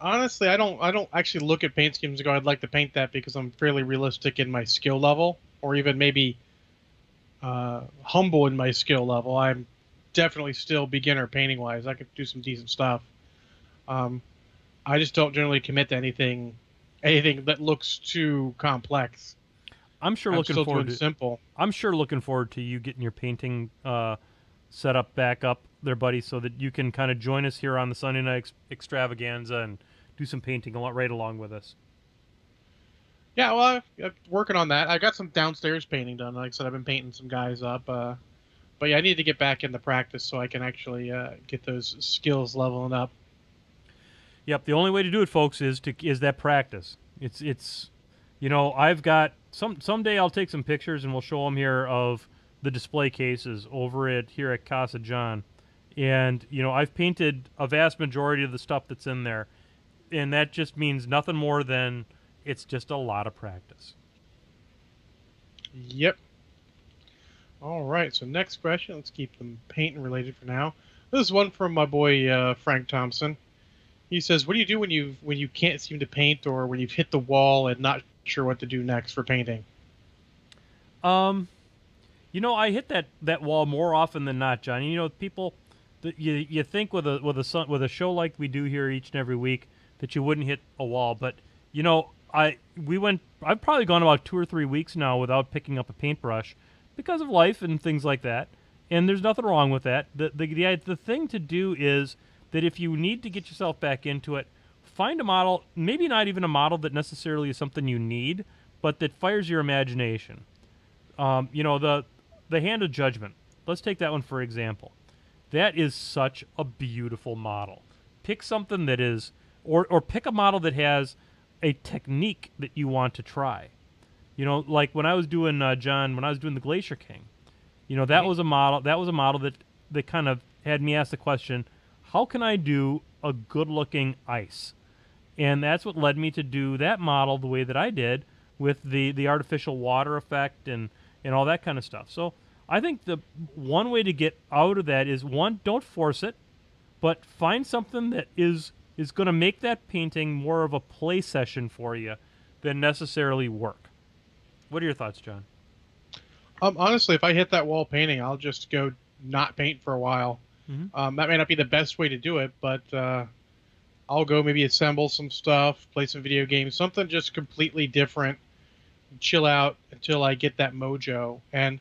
[SPEAKER 5] Honestly, I don't. I don't actually look at paint schemes and go, "I'd like to paint that," because I'm fairly realistic in my skill level, or even maybe uh, humble in my skill level. I'm definitely still beginner painting wise. I could do some decent stuff. Um, I just don't generally commit to anything, anything that looks too complex.
[SPEAKER 1] I'm sure
[SPEAKER 5] I'm
[SPEAKER 1] looking forward to
[SPEAKER 5] simple.
[SPEAKER 1] I'm sure looking forward to you getting your painting uh, set up back up there, buddy, so that you can kind of join us here on the Sunday night ex- extravaganza and do some painting a lot right along with us.
[SPEAKER 5] Yeah, well, I'm, working on that. I got some downstairs painting done. Like I said, I've been painting some guys up. Uh, but yeah, I need to get back into practice so I can actually uh, get those skills leveling up.
[SPEAKER 1] Yep, the only way to do it, folks, is to is that practice. It's it's, you know, I've got some someday I'll take some pictures and we'll show them here of the display cases over at here at Casa John, and you know I've painted a vast majority of the stuff that's in there, and that just means nothing more than it's just a lot of practice.
[SPEAKER 5] Yep. All right. So next question. Let's keep them painting related for now. This is one from my boy uh, Frank Thompson. He says, "What do you do when you when you can't seem to paint, or when you've hit the wall and not sure what to do next for painting?"
[SPEAKER 1] Um, you know, I hit that, that wall more often than not, Johnny. You know, people, you you think with a with a son- with a show like we do here each and every week that you wouldn't hit a wall, but you know, I we went. I've probably gone about two or three weeks now without picking up a paintbrush because of life and things like that. And there's nothing wrong with that. The the the, the thing to do is that if you need to get yourself back into it, find a model, maybe not even a model that necessarily is something you need, but that fires your imagination. Um, you know, the the hand of judgment. Let's take that one for example. That is such a beautiful model. Pick something that is or or pick a model that has a technique that you want to try. You know, like when I was doing uh, John, when I was doing the Glacier King, you know that was a model. That was a model that that kind of had me ask the question, how can I do a good-looking ice? And that's what led me to do that model the way that I did with the the artificial water effect and and all that kind of stuff. So I think the one way to get out of that is one, don't force it, but find something that is is going to make that painting more of a play session for you than necessarily work. What are your thoughts, John?
[SPEAKER 5] Um, honestly, if I hit that wall painting, I'll just go not paint for a while.
[SPEAKER 1] Mhm.
[SPEAKER 5] Um, that may not be the best way to do it, but uh, I'll go maybe assemble some stuff, play some video games, something just completely different. Chill out until I get that mojo. And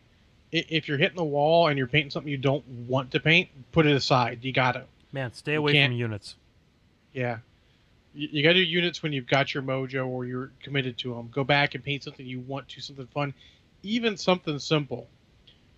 [SPEAKER 5] if you're hitting the wall and you're painting something you don't want to paint, put it aside. You gotta.
[SPEAKER 1] Man, stay away from units.
[SPEAKER 5] Yeah. You, you got to do units when you've got your mojo or you're committed to them. Go back and paint something you want to, something fun, even something simple.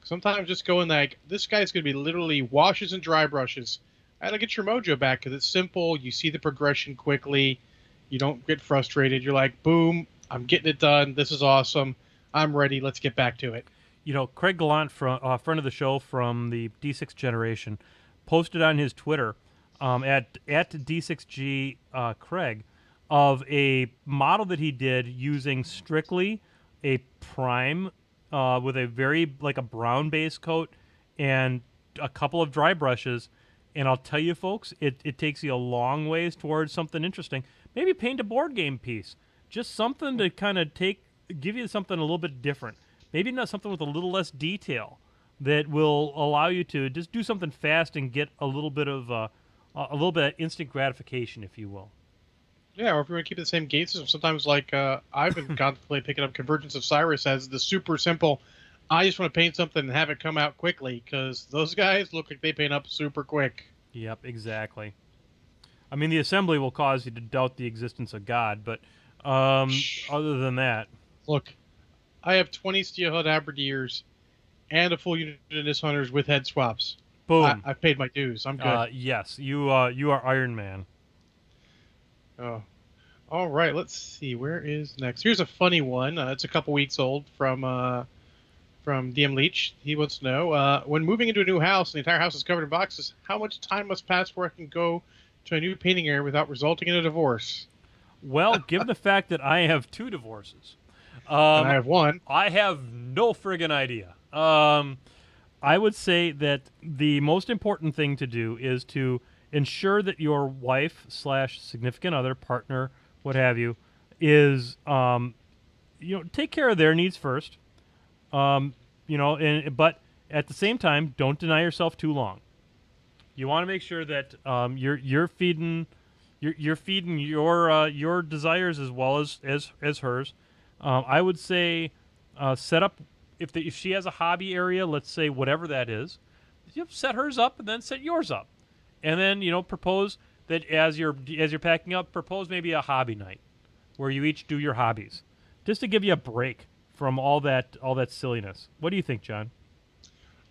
[SPEAKER 5] Sometimes just going like, this guy's going to be literally washes and dry brushes. That'll get your mojo back because it's simple. You see the progression quickly. You don't get frustrated. You're like, boom, I'm getting it done. This is awesome. I'm ready. Let's get back to it.
[SPEAKER 1] you know, Craig Gallant, from uh, friend of the show from the D6 generation, posted on his Twitter um, at at D6G uh, Craig of a model that he did using strictly a prime uh, with a very like a brown base coat and a couple of dry brushes. And I'll tell you, folks, it, it takes you a long ways towards something interesting. Maybe paint a board game piece, just something to kind of take, give you something a little bit different. Maybe not something with a little less detail that will allow you to just do something fast and get a little bit of uh, a little bit of instant gratification, if you will.
[SPEAKER 5] Yeah, or if you want to keep the same gate system, sometimes like uh, I've been contemplating picking up Convergence of Cyriss as the super simple. I just want to paint something and have it come out quickly because those guys look like they paint up super quick.
[SPEAKER 1] Yep, exactly. I mean, the assembly will cause you to doubt the existence of God, but um, other than that,
[SPEAKER 5] Look, I have 20 Steelhead Halberdiers and a full unit of Hunters with head swaps.
[SPEAKER 1] Boom.
[SPEAKER 5] I, I've paid my dues. I'm good.
[SPEAKER 1] uh, yes, you uh, you are Iron Man.
[SPEAKER 5] Oh. All right, let's see. Where is next? Here's a funny one. Uh, it's a couple weeks old from uh, from DM Leach. He wants to know uh, when moving into a new house and the entire house is covered in boxes, how much time must pass before I can go to a new painting area without resulting in a divorce?
[SPEAKER 1] Well, given the fact that I have two divorces, um,
[SPEAKER 5] and I have one.
[SPEAKER 1] I have no friggin' idea. Um, I would say that the most important thing to do is to ensure that your wife slash significant other, partner, what have you, is um, you know take care of their needs first. Um, you know, and but at the same time, don't deny yourself too long. You want to make sure that um, you're you're feeding you're, you're feeding your uh, your desires as well as as as hers. Um, I would say uh, set up if if she has a hobby area, let's say whatever that is, you set hers up and then set yours up, and then you know propose that as you're as you're packing up, propose maybe a hobby night where you each do your hobbies, just to give you a break from all that all that silliness. What do you think, John?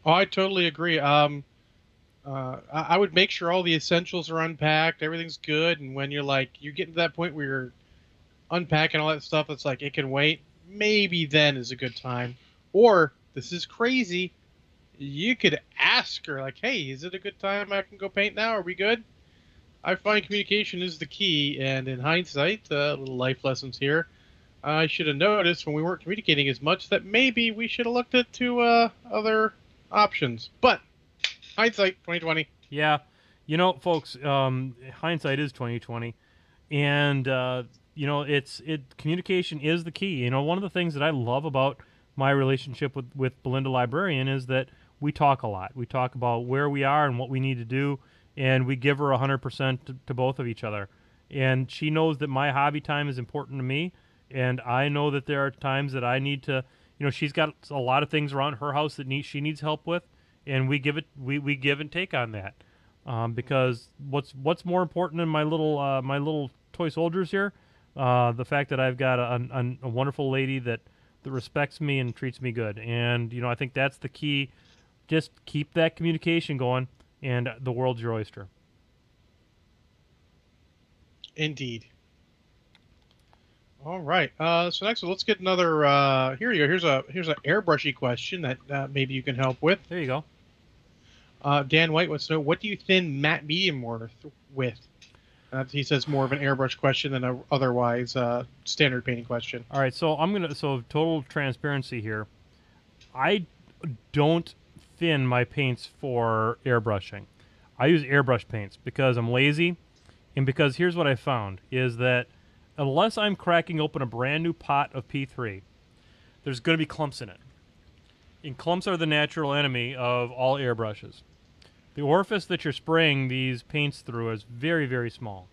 [SPEAKER 5] Oh, I totally agree. Um, uh, I, I would make sure all the essentials are unpacked, everything's good, and when you're like you're getting to that point where you're unpacking all that stuff, it's like it can wait. Maybe then is a good time. Or this is crazy. You could ask her like, "Hey, is it a good time? I can go paint now. Are we good?" I find communication is the key, and in hindsight, uh, little life lessons here. I should have noticed when we weren't communicating as much that maybe we should have looked at two uh, other options. But hindsight, 2020.
[SPEAKER 1] Yeah, you know, folks, um, hindsight is twenty twenty, and uh, you know, it's it. Communication is the key. You know, one of the things that I love about my relationship with with Belinda Librarian is that we talk a lot. We talk about where we are and what we need to do, and we give her hundred percent to both of each other. And she knows that my hobby time is important to me, and I know that there are times that I need to. You know, she's got a lot of things around her house that need, she needs help with, and we give it we, we give and take on that um, because what's what's more important than my little uh, my little toy soldiers here uh, the fact that I've got a, a, a wonderful lady that that respects me and treats me good and you know I think that's the key just keep that communication going and the world's your oyster
[SPEAKER 5] Indeed. All right. Uh, so next, let's get another. Uh, here you go. Here's a here's an airbrushy question that uh, maybe you can help with.
[SPEAKER 1] there you go
[SPEAKER 5] Uh, Dan White wants to know what do you thin matte medium worth with? Uh, he says more of an airbrush question than a otherwise uh, standard painting question.
[SPEAKER 1] All right, so I'm gonna so total transparency here. I don't thin my paints for airbrushing. I use airbrush paints because I'm lazy, and because here's what I found is that unless I'm cracking open a brand new pot of P3, there's to be clumps in it. And clumps are the natural enemy of all airbrushes. The orifice that you're spraying these paints through is very, very small.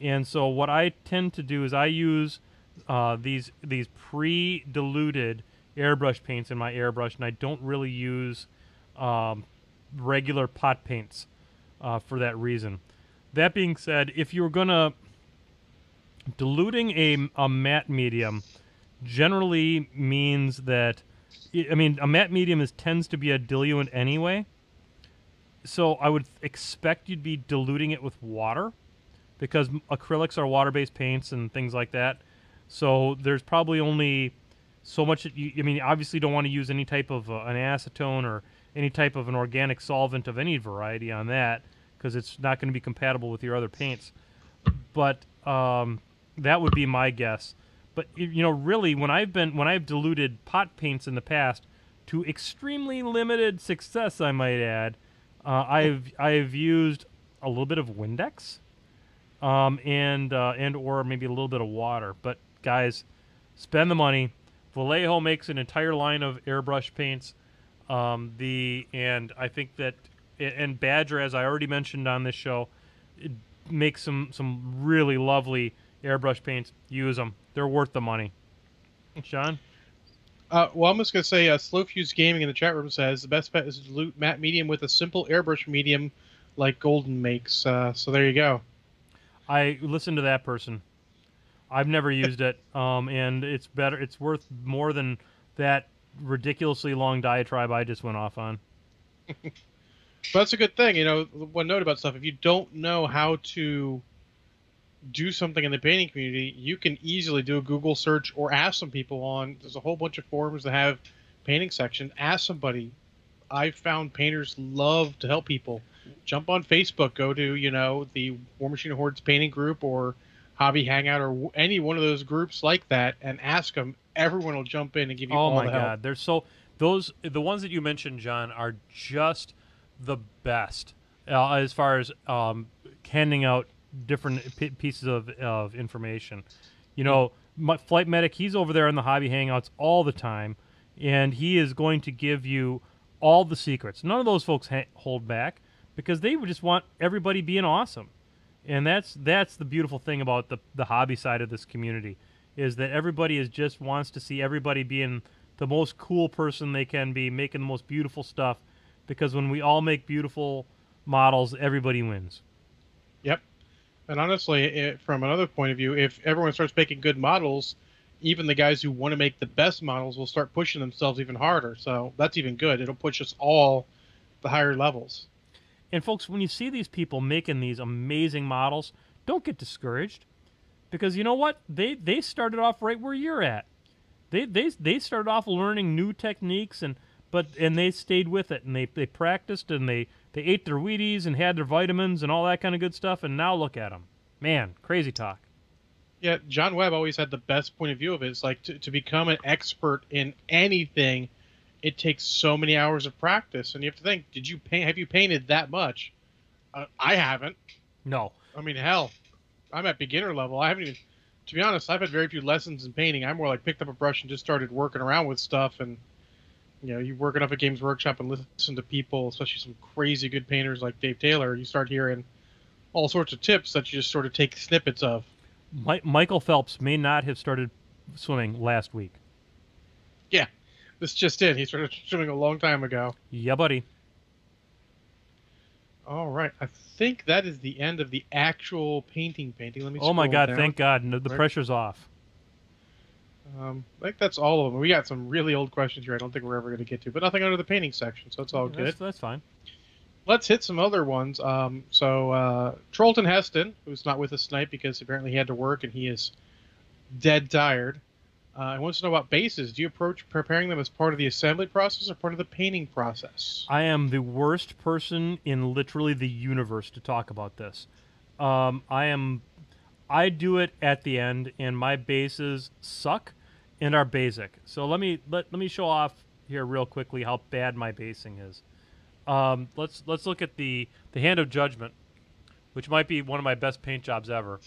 [SPEAKER 1] And so what I tend to do is I use uh, these these pre-diluted airbrush paints in my airbrush, and I don't really use um, regular pot paints uh, for that reason. That being said, if you're gonna diluting a, a matte medium generally means that I mean a matte medium is tends to be a diluent anyway. So I would expect you'd be diluting it with water because acrylics are water-based paints and things like that. So there's probably only so much that you I mean obviously don't want to use any type of uh, an acetone or any type of an organic solvent of any variety on that because it's not going to be compatible with your other paints. But um, that would be my guess. But you know, really, when I've been when I've diluted pot paints in the past to extremely limited success, I might add, uh, I've I've used a little bit of Windex, um, and uh, and or maybe a little bit of water. But guys, spend the money. Vallejo makes an entire line of airbrush paints. Um, the and I think that and Badger, as I already mentioned on this show, makes some some really lovely airbrush paints. Use them; they're worth the money. Sean.
[SPEAKER 5] Uh, well, I'm just gonna say, uh, Slow Fuse Gaming in the chat room says the best bet is to dilute matte medium with a simple airbrush medium, like Golden makes. Uh, so there you go.
[SPEAKER 1] I listen to that person. I've never used it, um, and it's better. It's worth more than that ridiculously long diatribe I just went off on.
[SPEAKER 5] but that's a good thing, you know. One note about stuff: if you don't know how to do something in the painting community, you can easily do a Google search or ask some people on. There's a whole bunch of forums that have painting section. Ask somebody. I've found painters love to help people. Jump on Facebook, go to you know the Warmachine Hordes painting group or Hobby Hangout or any one of those groups like that, and ask them. Everyone will jump in and give you
[SPEAKER 1] oh
[SPEAKER 5] all
[SPEAKER 1] my
[SPEAKER 5] the
[SPEAKER 1] god,
[SPEAKER 5] help.
[SPEAKER 1] they're so those the ones that you mentioned, John, are just the best uh, as far as um, handing out different p- pieces of, of information. You hmm. know, my flight medic, he's over there in the hobby hangouts all the time, and he is going to give you all the secrets. None of those folks ha- hold back because they would just want everybody being awesome, and that's that's the beautiful thing about the the hobby side of this community is that everybody is just wants to see everybody being the most cool person they can be, making the most beautiful stuff, because when we all make beautiful models, everybody wins.
[SPEAKER 5] And honestly, it, from another point of view, if everyone starts making good models, even the guys who want to make the best models will start pushing themselves even harder. So that's even good. It'll push us all the higher levels.
[SPEAKER 1] And folks, when you see these people making these amazing models, don't get discouraged because you know what? They they started off right where you're at. They they they started off learning new techniques and but and they stayed with it and they they practiced and they they ate their Wheaties and had their vitamins and all that kind of good stuff and now look at them. Man, crazy talk.
[SPEAKER 5] Yeah, John Webb always had the best point of view of it. It's like to, to become an expert in anything, it takes so many hours of practice, and you have to think: Did you paint? Have you painted that much? Uh, I haven't.
[SPEAKER 1] No.
[SPEAKER 5] I mean, hell, I'm at beginner level. I haven't even. To be honest, I've had very few lessons in painting. I more like picked up a brush and just started working around with stuff, and you know, you work enough at Games Workshop and listen to people, especially some crazy good painters like Dave Taylor. You start hearing all sorts of tips that you just sort of take snippets of.
[SPEAKER 1] Mi- Michael Phelps may not have started swimming last week.
[SPEAKER 5] Yeah, this just in. He started swimming a long time ago.
[SPEAKER 1] Yeah, buddy.
[SPEAKER 5] All right, I think that is the end of the actual painting. Painting. Let me.
[SPEAKER 1] Oh my God!
[SPEAKER 5] down.
[SPEAKER 1] Thank God, no, the
[SPEAKER 5] Right.
[SPEAKER 1] pressure's off.
[SPEAKER 5] Um, I think that's all of them. We got some really old questions here. I don't think we're ever going to get to, but nothing under the painting section, so it's all good.
[SPEAKER 1] That's, that's fine.
[SPEAKER 5] let's hit some other ones. Um, so uh, Trollton Heston, who's not with us tonight because apparently he had to work and he is dead tired. Uh, he wants to know about bases. Do you approach preparing them as part of the assembly process or part of the painting process?
[SPEAKER 1] I am the worst person in literally the universe to talk about this. Um, I am. I do it at the end, and my bases suck and our basic. So let me let, let me show off here real quickly how bad my basing is. Um, let's let's look at the the hand of judgment, which might be one of my best paint jobs ever,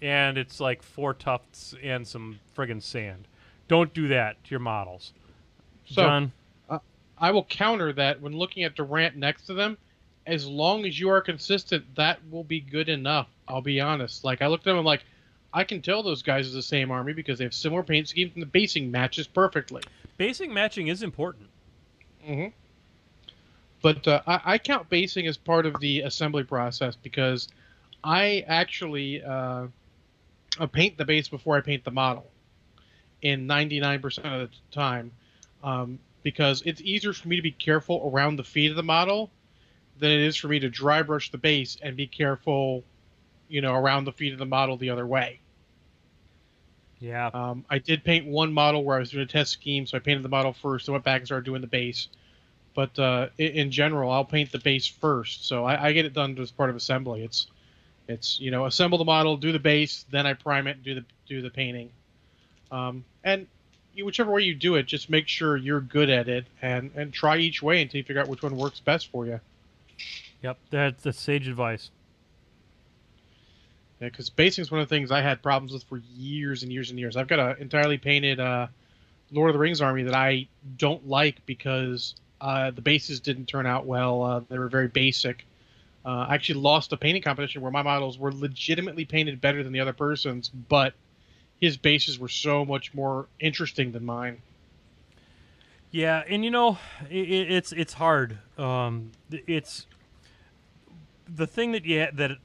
[SPEAKER 1] and it's like four tufts and some friggin' sand. Don't do that to your models,
[SPEAKER 5] So
[SPEAKER 1] John.
[SPEAKER 5] I will counter that when looking at Durant next to them. As long as you are consistent, that will be good enough. I'll be honest. Like I looked at him, I'm like, I can tell those guys are the same army because they have similar paint schemes and the basing matches perfectly.
[SPEAKER 1] Basing matching is important.
[SPEAKER 5] hmm But uh, I, I count basing as part of the assembly process because I actually uh, uh, paint the base before I paint the model in 99% of the time um, because it's easier for me to be careful around the feet of the model than it is for me to dry brush the base and be careful, you know, around the feet of the model the other way.
[SPEAKER 1] Yeah.
[SPEAKER 5] Um, I did paint one model where I was doing a test scheme, so I painted the model first, and went back and started doing the base. But uh, in, in general, I'll paint the base first, so I, I get it done as part of assembly. It's it's you know assemble the model, do the base, then I prime it, and do the do the painting. Um, and you, whichever way you do it, just make sure you're good at it, and and try each way until you figure out which one works best for you.
[SPEAKER 1] Yep. That's the sage advice.
[SPEAKER 5] Because basing is one of the things I had problems with for years and years and years. I've got an entirely painted uh, Lord of the Rings army that I don't like because uh, the bases didn't turn out well. Uh, they were very basic. Uh, I actually lost a painting competition where my models were legitimately painted better than the other person's, but his bases were so much more interesting than mine.
[SPEAKER 1] Yeah, and you know, i it's it's hard. Um, it's the thing that yeah that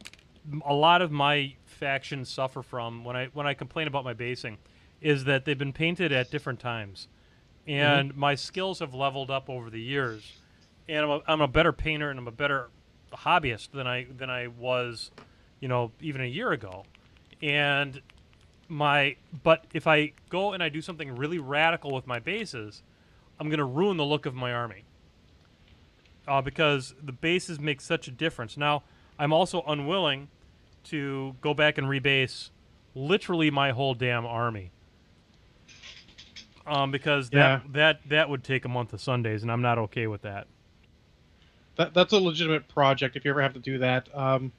[SPEAKER 1] a lot of my factions suffer from when I when I complain about my basing is that they've been painted at different times, and my skills have leveled up over the years, and I'm a, I'm a better painter and I'm a better hobbyist than I than I was, you know, even a year ago, and my but if I go and I do something really radical with my bases, I'm going to ruin the look of my army. Uh, because the bases make such a difference. Now, I'm also unwilling to go back and rebase literally my whole damn army. Um, because that,
[SPEAKER 5] Yeah.
[SPEAKER 1] that that would take a month of Sundays, and I'm not okay with that.
[SPEAKER 5] that that's a legitimate project if you ever have to do that. Um,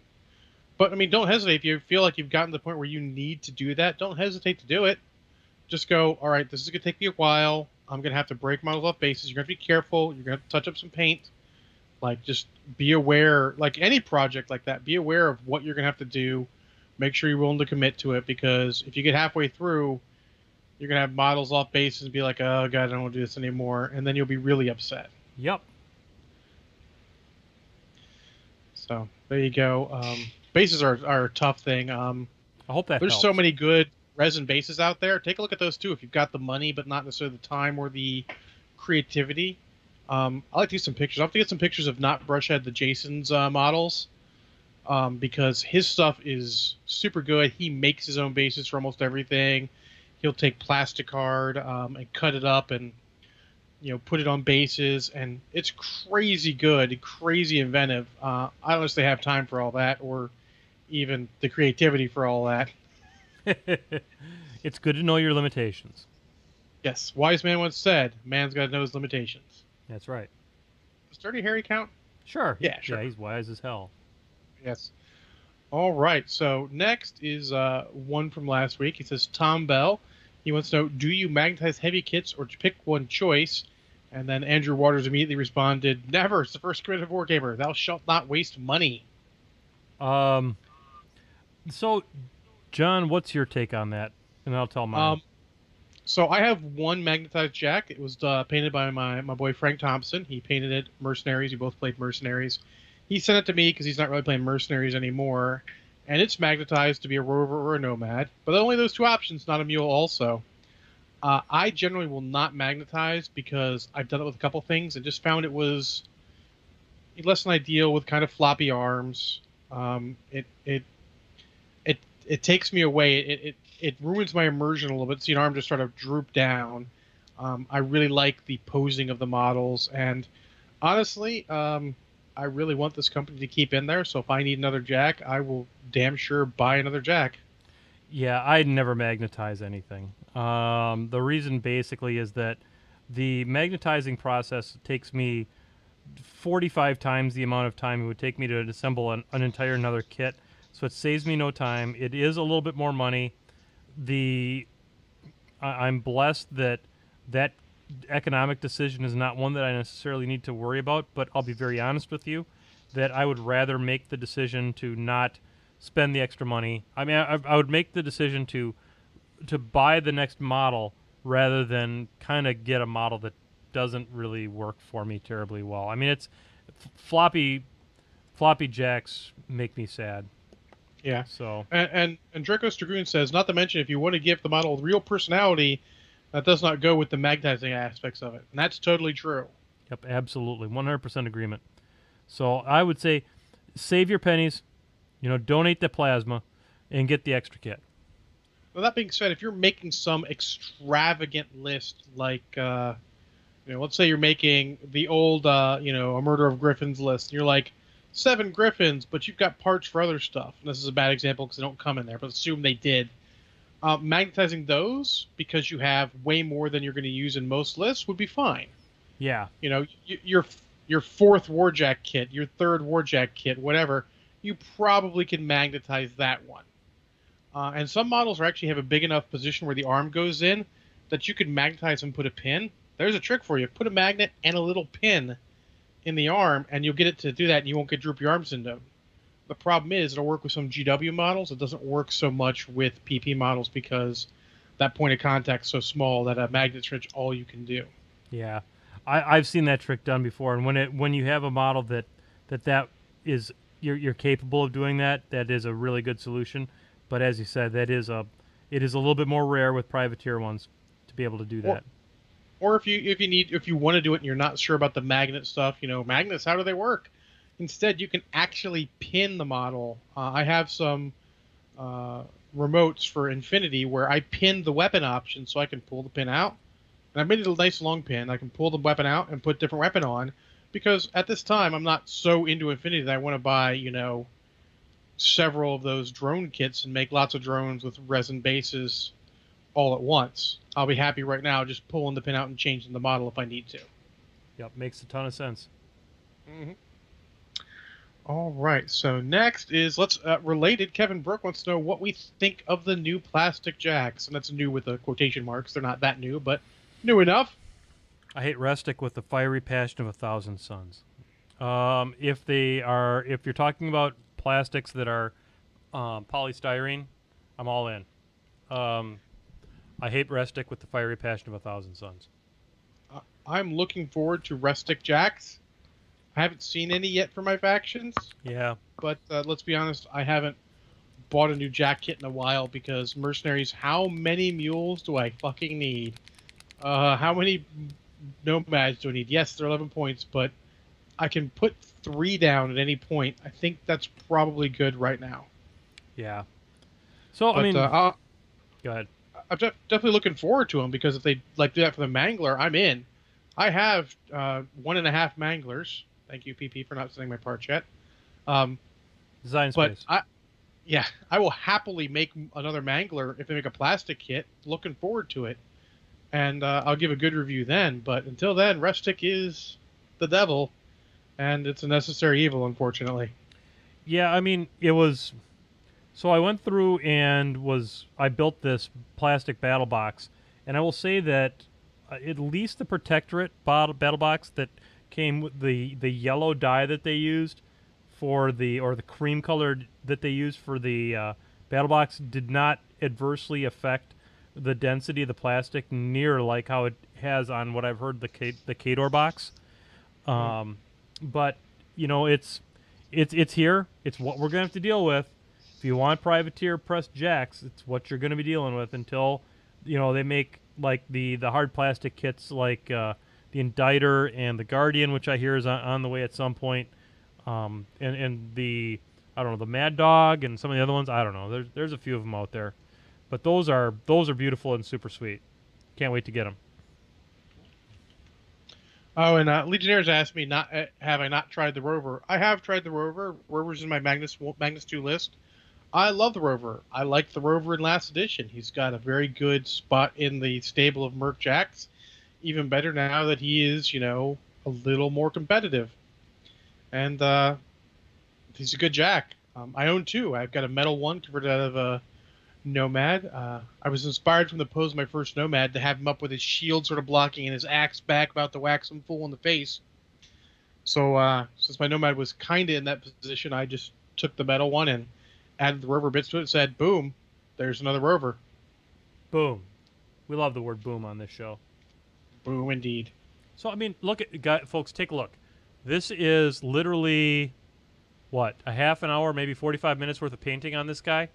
[SPEAKER 5] but I mean, don't hesitate if you feel like you've gotten to the point where you need to do that. Don't hesitate to do it. Just go. All right, this is gonna take me a while. I'm gonna have to break models off bases. You're gonna have to be careful. You're gonna have to touch up some paint. Like, just be aware. Like any project like that, be aware of what you're gonna have to do. Make sure you're willing to commit to it because if you get halfway through, you're gonna have models off bases and be like, "Oh God, I don't want to do this anymore," and then you'll be really upset.
[SPEAKER 1] Yep.
[SPEAKER 5] So there you go. Um, bases are, are a tough thing. Um,
[SPEAKER 1] I hope that
[SPEAKER 5] there's
[SPEAKER 1] helps.
[SPEAKER 5] so many good resin bases out there. Take a look at those too if you've got the money, but not necessarily the time or the creativity. Um, I like to get some pictures. I have to get some pictures of not Brushhead the Jason's uh, models um, because his stuff is super good. He makes his own bases for almost everything. He'll take plastic card um, and cut it up and you know put it on bases, and it's crazy good, crazy inventive. Uh, I necessarily have time for all that or even the creativity for all that.
[SPEAKER 1] it's good to know your limitations.
[SPEAKER 5] Yes, wise man once said, "Man's got to know his limitations."
[SPEAKER 1] That's right.
[SPEAKER 5] Does Dirty Harry count?
[SPEAKER 1] Sure.
[SPEAKER 5] Yeah, sure.
[SPEAKER 1] Yeah, he's wise as hell.
[SPEAKER 5] Yes. All right. So next is uh, one from last week. He says Tom Bell. He wants to know: Do you magnetize heavy kits or to pick one choice? And then Andrew Waters immediately responded, "Never. It's the first command of Wargamer. Thou shalt not waste money."
[SPEAKER 1] Um. So, John, what's your take on that? And I'll tell mine.
[SPEAKER 5] Um, so I have one magnetized jack. It was uh, painted by my, my boy Frank Thompson. He painted it Mercenaries. We both played Mercenaries. He sent it to me because he's not really playing Mercenaries anymore, and it's magnetized to be a rover or a nomad. But only those two options, not a mule. Also, uh, I generally will not magnetize because I've done it with a couple things and just found it was less than ideal with kind of floppy arms. Um, it it it it takes me away. It, it it ruins my immersion a little bit. See an arm just sort of droop down. Um, I really like the posing of the models, and honestly, um, I really want this company to keep in there. So if I need another jack, I will damn sure buy another jack.
[SPEAKER 1] Yeah, I'd never magnetize anything. Um, the reason basically is that the magnetizing process takes me 45 times the amount of time it would take me to assemble an, an entire another kit. So it saves me no time. It is a little bit more money. The I, I'm blessed that that economic decision is not one that I necessarily need to worry about. But I'll be very honest with you that I would rather make the decision to not spend the extra money. I mean, I, I would make the decision to to buy the next model rather than kind of get a model that doesn't really work for me terribly well. I mean, it's floppy floppy jacks make me sad.
[SPEAKER 5] Yeah.
[SPEAKER 1] So
[SPEAKER 5] And and, and Draco's Dragoon says, not to mention, if you want to give the model real personality, that does not go with the magnetizing aspects of it, and that's totally true.
[SPEAKER 1] Yep, absolutely, 100% agreement. So I would say, save your pennies, you know, donate the plasma, and get the extra kit.
[SPEAKER 5] Well, that being said, if you're making some extravagant list, like, uh, you know, let's say you're making the old, uh, you know, a murder of griffins list, and you're like seven griffins, but you've got parts for other stuff. And this is a bad example because they don't come in there, but assume they did. Uh, magnetizing those because you have way more than you're going to use in most lists would be fine.
[SPEAKER 1] Yeah,
[SPEAKER 5] You know, y- your your fourth Warjack kit, your third Warjack kit, whatever, you probably can magnetize that one. Uh, and some models are actually have a big enough position where the arm goes in that you could magnetize and put a pin. There's a trick for you: put a magnet and a little pin in the arm, and you'll get it to do that, and you won't get droopy arm syndrome. The problem is it'll work with some GW models. It doesn't work so much with PP models because that point of contact's so small that a magnet switch all you can do.
[SPEAKER 1] yeah. I, I've seen that trick done before, and when it when you have a model that that that is you're you're capable of doing that, that is a really good solution. But as you said, that is a it is a little bit more rare with privateer ones to be able to do that.
[SPEAKER 5] Or if you if you need if you want to do it and you're not sure about the magnet stuff you know magnets how do they work? Instead you can actually pin the model. Uh, i have some uh, remotes for infinity where i pinned the weapon option so i can pull the pin out. And i made it a nice long pin. I can pull the weapon out and put different weapon on because at this time i'm not so into infinity that i want to buy you know several of those drone kits and make lots of drones with resin bases all at once. I'll be happy right now just pulling the pin out and changing the model if I need to.
[SPEAKER 1] Yep, makes a ton of sense.
[SPEAKER 5] All right. So next is let's uh, related. Kevin Brook wants to know what we think of the new plastic jacks, and that's new with the quotation marks. They're not that new, but new enough.
[SPEAKER 1] I hate Restic with the fiery passion of a thousand suns. Um, if they are, if you're talking about plastics that are um, polystyrene, I'm all in. Um, I hate Restic with the fiery passion of a thousand suns.
[SPEAKER 5] Uh, I'm looking forward to Restic jacks. I haven't seen any yet for my factions,
[SPEAKER 1] Yeah,
[SPEAKER 5] but uh, let's be honest, I haven't bought a new jack kit in a while because mercenaries. How many mules do I fucking need? Uh, how many nomads do I need? Yes, they're 11 points, but I can put three down at any point. I think that's probably good right now.
[SPEAKER 1] yeah. So
[SPEAKER 5] But
[SPEAKER 1] I mean,
[SPEAKER 5] uh,
[SPEAKER 1] go ahead.
[SPEAKER 5] I'm def- definitely looking forward to them because if they like do that for the mangler, I'm in. I have uh, one and a half manglers. Thank you, PP, for not sending my parts yet. Um,
[SPEAKER 1] Design
[SPEAKER 5] but
[SPEAKER 1] space.
[SPEAKER 5] I, yeah, I will happily make another mangler if they make a plastic kit. Looking forward to it, and uh, I'll give a good review then. But until then, Restic is the devil, and it's a necessary evil, unfortunately.
[SPEAKER 1] Yeah, I mean, it was. So I went through and was I built this plastic battle box, and I will say that uh, at least the protectorate battle box that came with the the yellow dye that they used for the or the cream colored that they used for the uh, battle box did not adversely affect the density of the plastic near like how it has on what I've heard the K- the Khador box. Um, but you know it's it's it's here. It's what we're gonna have to deal with. If you want privateer pressed jacks, it's what you're gonna be dealing with until you know they make like the the hard plastic kits like uh, the Inditer and the Guardian, which I hear is on, on the way at some point. Um, and and the I don't know the Mad Dog and some of the other ones. I don't know. There's there's a few of them out there, But those are those are beautiful and super sweet. Can't wait to get them.
[SPEAKER 5] Oh, and uh, Legionnaires asked me, not uh, have I not tried the Rover? I have tried the Rover. Rover's in my Magnus Magnus Two list. I love the Rover. I like the Rover in Last Edition. He's got a very good spot in the stable of Merc Jacks. Even better now that he is, you know, a little more competitive. And uh, he's a good Jack. Um, I own two. I've got a metal one converted out of a Nomad. Uh, I was inspired from the pose of my first Nomad to have him up with his shield sort of blocking and his axe back about to wax him full in the face. So uh, since my Nomad was kind of in that position, I just took the metal one and added the rover bits to it. and Said, "Boom, there's another rover."
[SPEAKER 1] Boom. We love the word boom on this show.
[SPEAKER 5] Boom, indeed.
[SPEAKER 1] So I mean, look at guy, folks. Take a look. This is literally what a half an hour, maybe forty-five minutes worth of painting on this guy,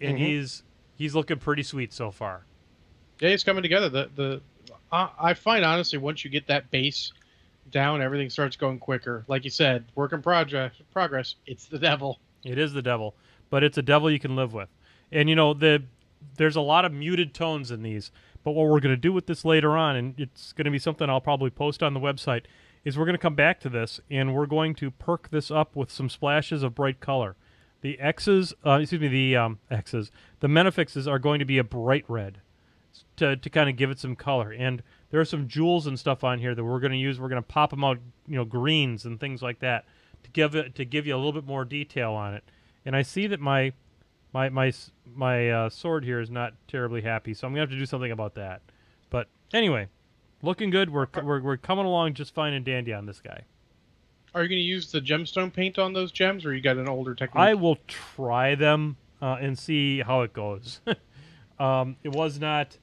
[SPEAKER 1] and
[SPEAKER 5] Mhm.
[SPEAKER 1] he's he's looking pretty sweet so far.
[SPEAKER 5] Yeah, it's coming together. The the I I find honestly once you get that base down, everything starts going quicker. Like you said, work in progress. Progress. It's the devil.
[SPEAKER 1] It is the devil, but it's a devil you can live with. And you know the there's a lot of muted tones in these. But what we're going to do with this later on, and it's going to be something I'll probably post on the website, is we're going to come back to this and we're going to perk this up with some splashes of bright color. The X's, uh, excuse me, the um, X's, the Menofixes are going to be a bright red to, to kind of give it some color. And there are some jewels and stuff on here that we're going to use. We're going to pop them out, you know, greens and things like that to give it to give you a little bit more detail on it. And I see that my my my my uh, sword here is not terribly happy, so I'm gonna have to do something about that. But anyway, looking good. We're we're, we're coming along just fine and dandy on this guy.
[SPEAKER 5] Are you going to use the gemstone paint on those gems, or you got an older technique?
[SPEAKER 1] I will try them uh, and see how it goes. um, it was not.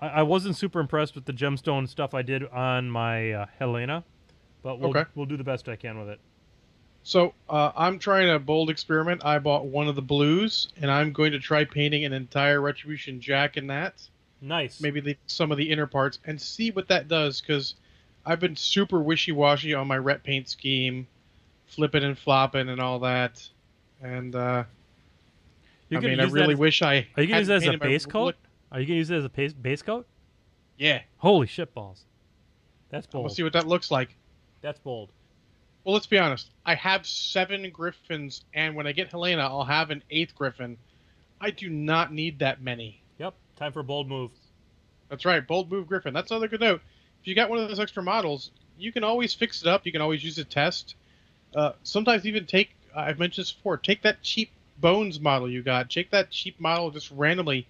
[SPEAKER 1] I, I wasn't super impressed with the gemstone stuff I did on my uh, Helynna, but we'll
[SPEAKER 5] Okay.
[SPEAKER 1] we'll do the best I can with it.
[SPEAKER 5] So uh, I'm trying a bold experiment. I bought one of the blues, and I'm going to try painting an entire Retribution Jack in that.
[SPEAKER 1] Nice.
[SPEAKER 5] Maybe leave some of the inner parts and see what that does. Because I've been super wishy-washy on my ret paint scheme, flipping and flopping and all that. And uh, I mean, I really
[SPEAKER 1] that,
[SPEAKER 5] wish I.
[SPEAKER 1] Are you gonna use that as a base coat? Are you gonna use it as a base, base coat?
[SPEAKER 5] Yeah,
[SPEAKER 1] Holy shit balls! That's bold.
[SPEAKER 5] we'll see what that looks like.
[SPEAKER 1] That's bold.
[SPEAKER 5] Well, let's be honest. I have seven griffins, and when I get Helynna, I'll have an eighth griffin. I do not need that many.
[SPEAKER 1] Yep. Time for a bold move.
[SPEAKER 5] That's right, bold move griffin. That's another good note. If you got one of those extra models, you can always fix it up. You can always use a test. Uh, sometimes even take. I've mentioned this before. Take that cheap bones model you got. Take that cheap model just randomly.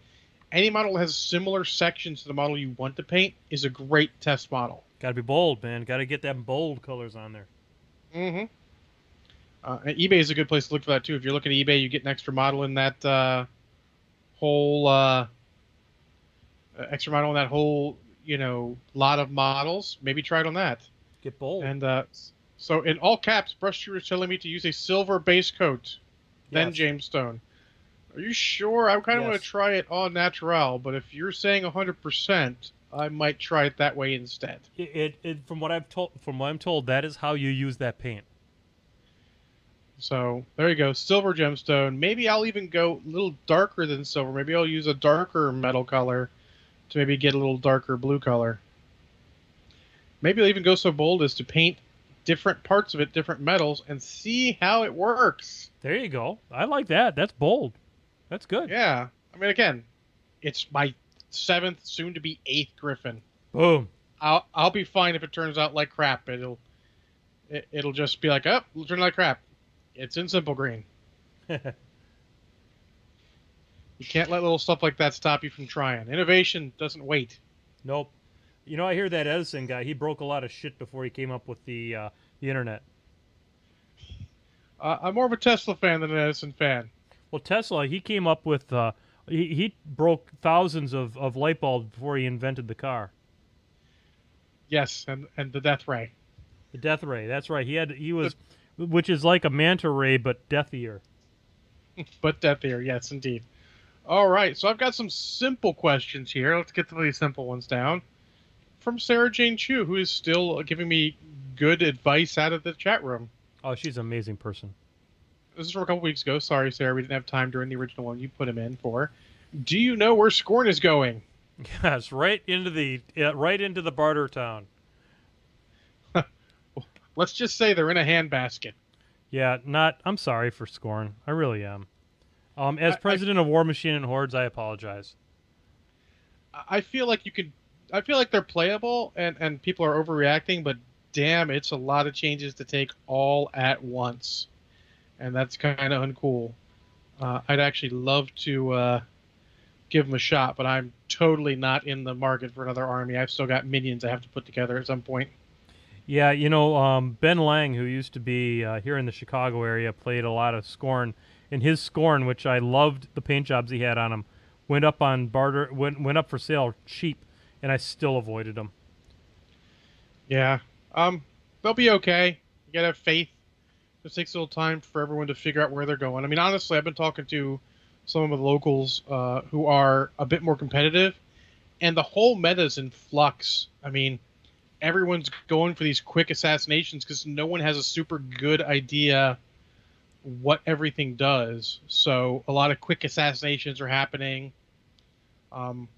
[SPEAKER 5] Any model that has similar sections to the model you want to paint is a great test model.
[SPEAKER 1] Got to be bold, man. Got to get them bold colors on there.
[SPEAKER 5] Mm-hmm. Uh, eBay is a good place to look for that too. If you're looking at eBay, you get an extra model in that uh, whole uh, uh, extra model in that whole you know lot of models. Maybe try it on that.
[SPEAKER 1] Get bold.
[SPEAKER 5] And uh, so in all caps, Brush True is telling me to use a silver base coat, then
[SPEAKER 1] Yes.
[SPEAKER 5] gemstone. Are you sure? I kind of want to try it all natural, but if you're saying 100%, I might try it that way instead.
[SPEAKER 1] It, it, it from what I've told from what I'm told that is how you use that paint.
[SPEAKER 5] So there you go, silver gemstone. Maybe I'll even go a little darker than silver. Maybe I'll use a darker metal color to maybe get a little darker blue color. Maybe I'll even go so bold as to paint different parts of it, different metals, and see how it works.
[SPEAKER 1] There you go. I like that. That's bold. That's good.
[SPEAKER 5] Yeah, I mean, again, it's my seventh, soon to be eighth Griffin.
[SPEAKER 1] Boom.
[SPEAKER 5] I'll I'll be fine if it turns out like crap. It'll it, it'll just be like, oh, it'll turn out like crap. It's in simple green. You can't let little stuff like that stop you from trying. Innovation doesn't wait.
[SPEAKER 1] nope. You know, I hear that Edison guy. He broke a lot of shit before he came up with the uh, the internet.
[SPEAKER 5] Uh, I'm more of a Tesla fan than an Edison fan.
[SPEAKER 1] Well, Tesla, he came up with uh, he, he broke thousands of, of light bulbs before he invented the car.
[SPEAKER 5] Yes, and and the death ray.
[SPEAKER 1] The death ray. That's right. He had he was, which is like a manta ray but deathier.
[SPEAKER 5] But death here, yes, indeed. All right, so I've got some simple questions here. Let's get some of these simple ones down. From Sarah Jane Chu, who is still giving me good advice out of the chat room.
[SPEAKER 1] Oh, she's an amazing person.
[SPEAKER 5] This is from a couple weeks ago. Sorry, Sarah, we didn't have time during the original one you put him in for. Do you know where Skorne is going?
[SPEAKER 1] Yes, right into the yeah, right into the barter town.
[SPEAKER 5] Let's just say they're in a handbasket.
[SPEAKER 1] Yeah, not. I'm sorry for Skorne. I really am. Um, as
[SPEAKER 5] I- I-
[SPEAKER 1] president of Warmachine and Hordes, I apologize.
[SPEAKER 5] I- I feel like you could. I feel like they're playable and and people are overreacting, but damn, it's a lot of changes to take all at once, and that's kind of uncool. Uh, I'd actually love to uh, give them a shot, but I'm totally not in the market for another army. I've still got minions I have to put together at some point.
[SPEAKER 1] Yeah, you know, um, Ben Lang, who used to be uh, here in the Chicago area, played a lot of Skorne, and his Skorne, which I loved the paint jobs he had on him, went up on barter, went went up for sale cheap, and I still avoided them.
[SPEAKER 5] Yeah. Um, they'll be okay. You gotta have faith. It takes a little time for everyone to figure out where they're going. I mean, honestly, I've been talking to some of the locals uh, who are a bit more competitive, and the whole meta's in flux. I mean, everyone's going for these quick assassinations because no one has a super good idea what everything does. So a lot of quick assassinations are happening. Um,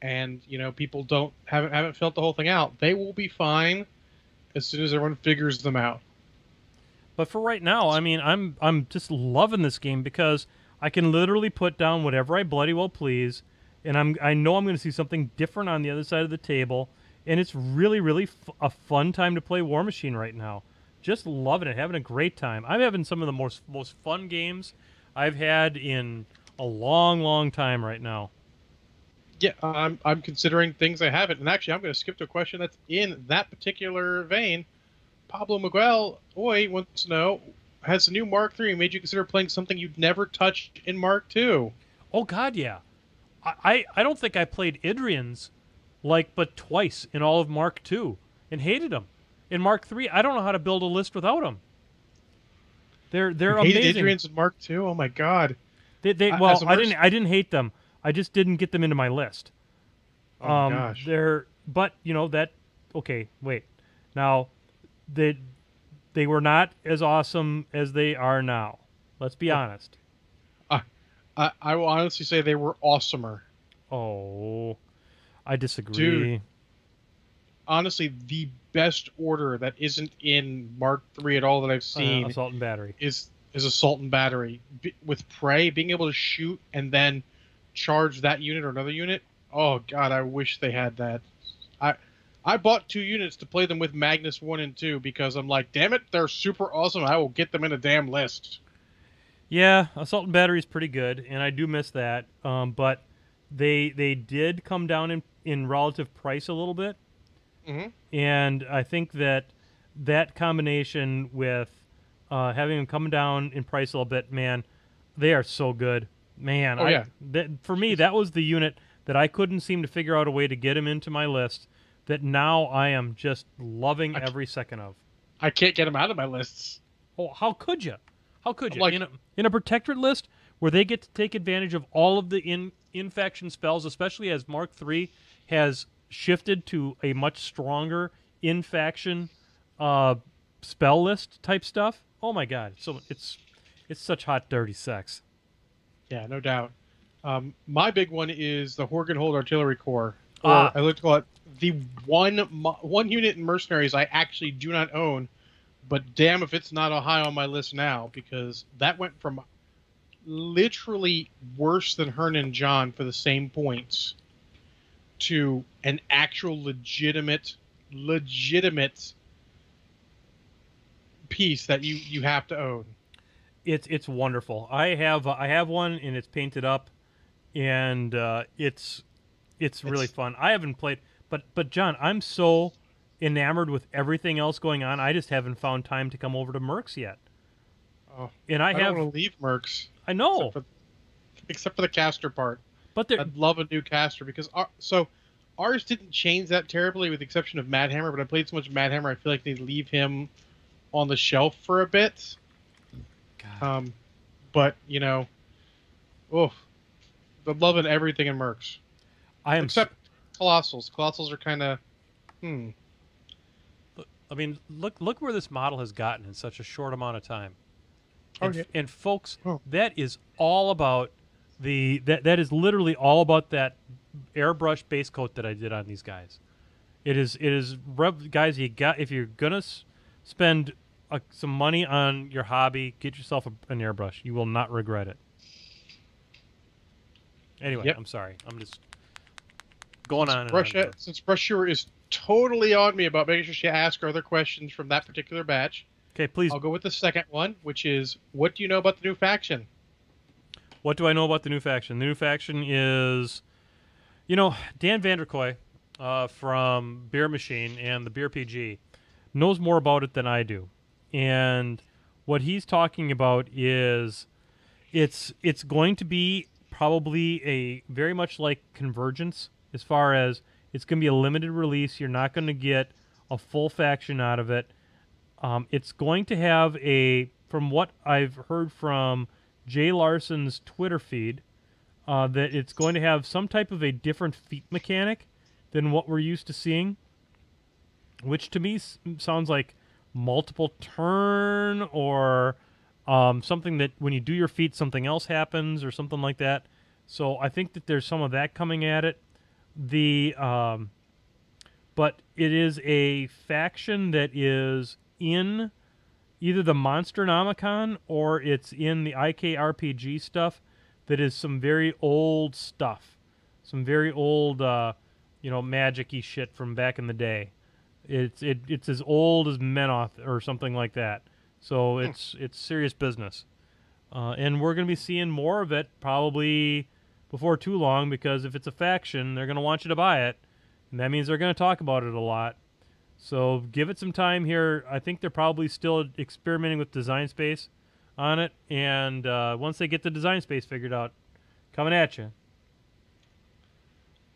[SPEAKER 5] and you know people don't haven't haven't felt the whole thing out. They will be fine as soon as everyone figures them out.
[SPEAKER 1] But for right now, I mean, I'm I'm just loving this game because I can literally put down whatever I bloody well please, and I'm I know I'm going to see something different on the other side of the table, and it's really really f- a fun time to play Warmachine right now. Just loving it, having a great time. I'm having some of the most most fun games I've had in a long long time right now.
[SPEAKER 5] Yeah, I'm I'm considering things I haven't, and actually I'm going to skip to a question that's in that particular vein. Pablo Miguel, oi, wants to know: Has the new Mark III made you consider playing something you'd never touched in Mark II?
[SPEAKER 1] Oh God, yeah. I, I, don't think I played Idrian's like but twice in all of Mark II and hated them. In Mark III, I don't know how to build a list without them. They're they're
[SPEAKER 5] You hated
[SPEAKER 1] amazing.
[SPEAKER 5] Idrian's in Mark II. Oh my God.
[SPEAKER 1] They, they, well, I didn't I didn't hate them. I just didn't get them into my list.
[SPEAKER 5] Oh
[SPEAKER 1] um,
[SPEAKER 5] gosh.
[SPEAKER 1] They're but you know that okay. Wait, now they they were not as awesome as they are now. Let's be honest.
[SPEAKER 5] I, I will honestly say they were awesomer.
[SPEAKER 1] Oh, I disagree.
[SPEAKER 5] Dude. Honestly, the best order that isn't in Mark III at all that I've
[SPEAKER 1] Uh,
[SPEAKER 5] seen
[SPEAKER 1] assault and battery.
[SPEAKER 5] is is assault and battery B- with prey being able to shoot and then charge that unit or another unit oh god i wish they had that i i bought two units to play them with magnus 1 and 2 because i'm like damn it they're super awesome i will get them in a damn list
[SPEAKER 1] Yeah, assault and battery is pretty good, and I do miss that. Um, but they they did come down in in relative price a little bit,
[SPEAKER 5] Mhm.
[SPEAKER 1] and I think that that combination with uh, having them come down in price a little bit, man, they are so good. Man,
[SPEAKER 5] Oh,
[SPEAKER 1] I,
[SPEAKER 5] yeah.
[SPEAKER 1] that, for me, that was the unit that I couldn't seem to figure out a way to get him into my list. That now I am just loving every second of.
[SPEAKER 5] i can't get them out of my lists
[SPEAKER 1] Oh, how could you? How could you?
[SPEAKER 5] like-
[SPEAKER 1] in, a, in a protectorate list where they get to take advantage of all of the in in-faction spells, especially as Mark III has shifted to a much stronger in-faction uh, spell list type stuff. Oh my god! So it's it's such hot, dirty sex.
[SPEAKER 5] yeah no doubt um, my big one is the Horgenhold Artillery Corps,
[SPEAKER 1] Ah.
[SPEAKER 5] I like to call it the one one unit in Mercenaries I actually do not own, but damn if it's not a high on my list now because that went from literally worse than Herne and Jonne for the same points to an actual legitimate legitimate piece that you you have to own.
[SPEAKER 1] It's it's wonderful. I have uh, I have one and it's painted up, and uh, it's it's really
[SPEAKER 5] It's-
[SPEAKER 1] fun. I haven't played, but but John, I'm so enamored with everything else going on. I just haven't found time to come over to Mercs yet.
[SPEAKER 5] Oh,
[SPEAKER 1] And I,
[SPEAKER 5] I,
[SPEAKER 1] have
[SPEAKER 5] don't want to leave Mercs.
[SPEAKER 1] I know,
[SPEAKER 5] except for, except for the caster part.
[SPEAKER 1] but there
[SPEAKER 5] I'd love a new caster because our, so ours didn't change that terribly with the exception of Madhammer, but I played so much Madhammer I feel like they leave him on the shelf for a bit. Um, but you know, oof, the loving everything in Mercs
[SPEAKER 1] I am.
[SPEAKER 5] except Colossals. Colossals are kind of hmm.
[SPEAKER 1] I mean, look look where this model has gotten in such a short amount of time.
[SPEAKER 5] Oh,
[SPEAKER 1] And,
[SPEAKER 5] yeah.
[SPEAKER 1] and folks,
[SPEAKER 5] Oh.
[SPEAKER 1] that is all about The that that is literally all about that airbrush base coat that I did on these guys. It is it is guys. You got if you're gonna s- spend uh, some money on your hobby, get yourself a, an airbrush. You will not regret it. Anyway,
[SPEAKER 5] Yep.
[SPEAKER 1] I'm sorry. I'm just going on.
[SPEAKER 5] Brush
[SPEAKER 1] on.
[SPEAKER 5] since is totally on me about making sure she asks her other questions from that particular batch.
[SPEAKER 1] Okay, please.
[SPEAKER 5] I'll go with the second one, which is what do you know about the new faction?
[SPEAKER 1] What do I know about the new faction? The new faction is, you know, Dan Vanderkoy uh, from Beer Machine and the Beer PG knows more about it than I do, and what he's talking about is it's it's going to be probably a very much like Convergence as far as it's going to be a limited release. You're not going to get a full faction out of it. Um, it's going to have a, from what I've heard from Jay Larson's Twitter feed, uh, that it's going to have some type of a different feat mechanic than what we're used to seeing, which to me sounds like multiple turn or um, something that when you do your feat, something else happens or something like that. So I think that there's some of that coming at it. The um, but it is a faction that is in either the Monsternomicon or it's in the IKRPG stuff that is some very old stuff. Some very old uh, you know, magic-y shit from back in the day. It's it, it's as old as Menoth or something like that. So it's it's serious business. Uh, and we're going to be seeing more of it probably before too long because if it's a faction, they're going to want you to buy it. And that means they're going to talk about it a lot. So give it some time here. I think they're probably still experimenting with design space on it. And uh, once they get the design space figured out, coming at you.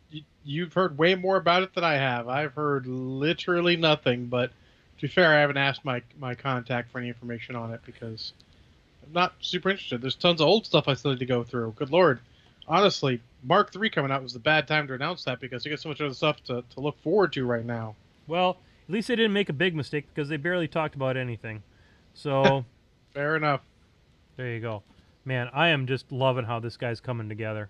[SPEAKER 5] You, you've heard way more about it than I have. I've heard literally nothing, but to be fair, I haven't asked my my contact for any information on it because I'm not super interested. There's tons of old stuff I still need to go through. Good lord. Honestly, Mark III coming out was the bad time to announce that because you got so much other stuff to, to look forward to right now.
[SPEAKER 1] Well, at least they didn't make a big mistake because they barely talked about anything. So
[SPEAKER 5] Fair enough.
[SPEAKER 1] there you go. Man, I am just loving how this guy's coming together.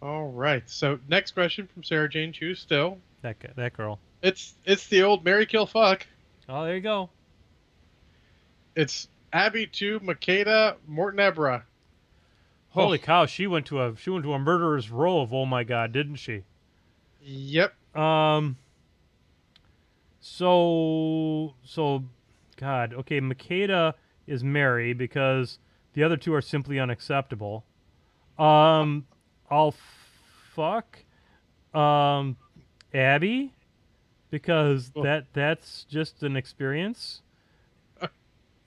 [SPEAKER 5] All right. So next question from Sarah Jane Chu still.
[SPEAKER 1] That that girl.
[SPEAKER 5] It's it's the old Mary Kill Fuck.
[SPEAKER 1] Oh, there you go.
[SPEAKER 5] It's Abby 2, Makeda, Mortenebra.
[SPEAKER 1] Holy
[SPEAKER 5] Oh.
[SPEAKER 1] cow, she went to a she went to a murderer's row of oh my god, didn't she?
[SPEAKER 5] Yep.
[SPEAKER 1] Um. So so, God. Okay, Makeda is Mary because the other two are simply unacceptable. Um, I'll fuck, um, Abby because
[SPEAKER 5] Oh.
[SPEAKER 1] that that's just an experience.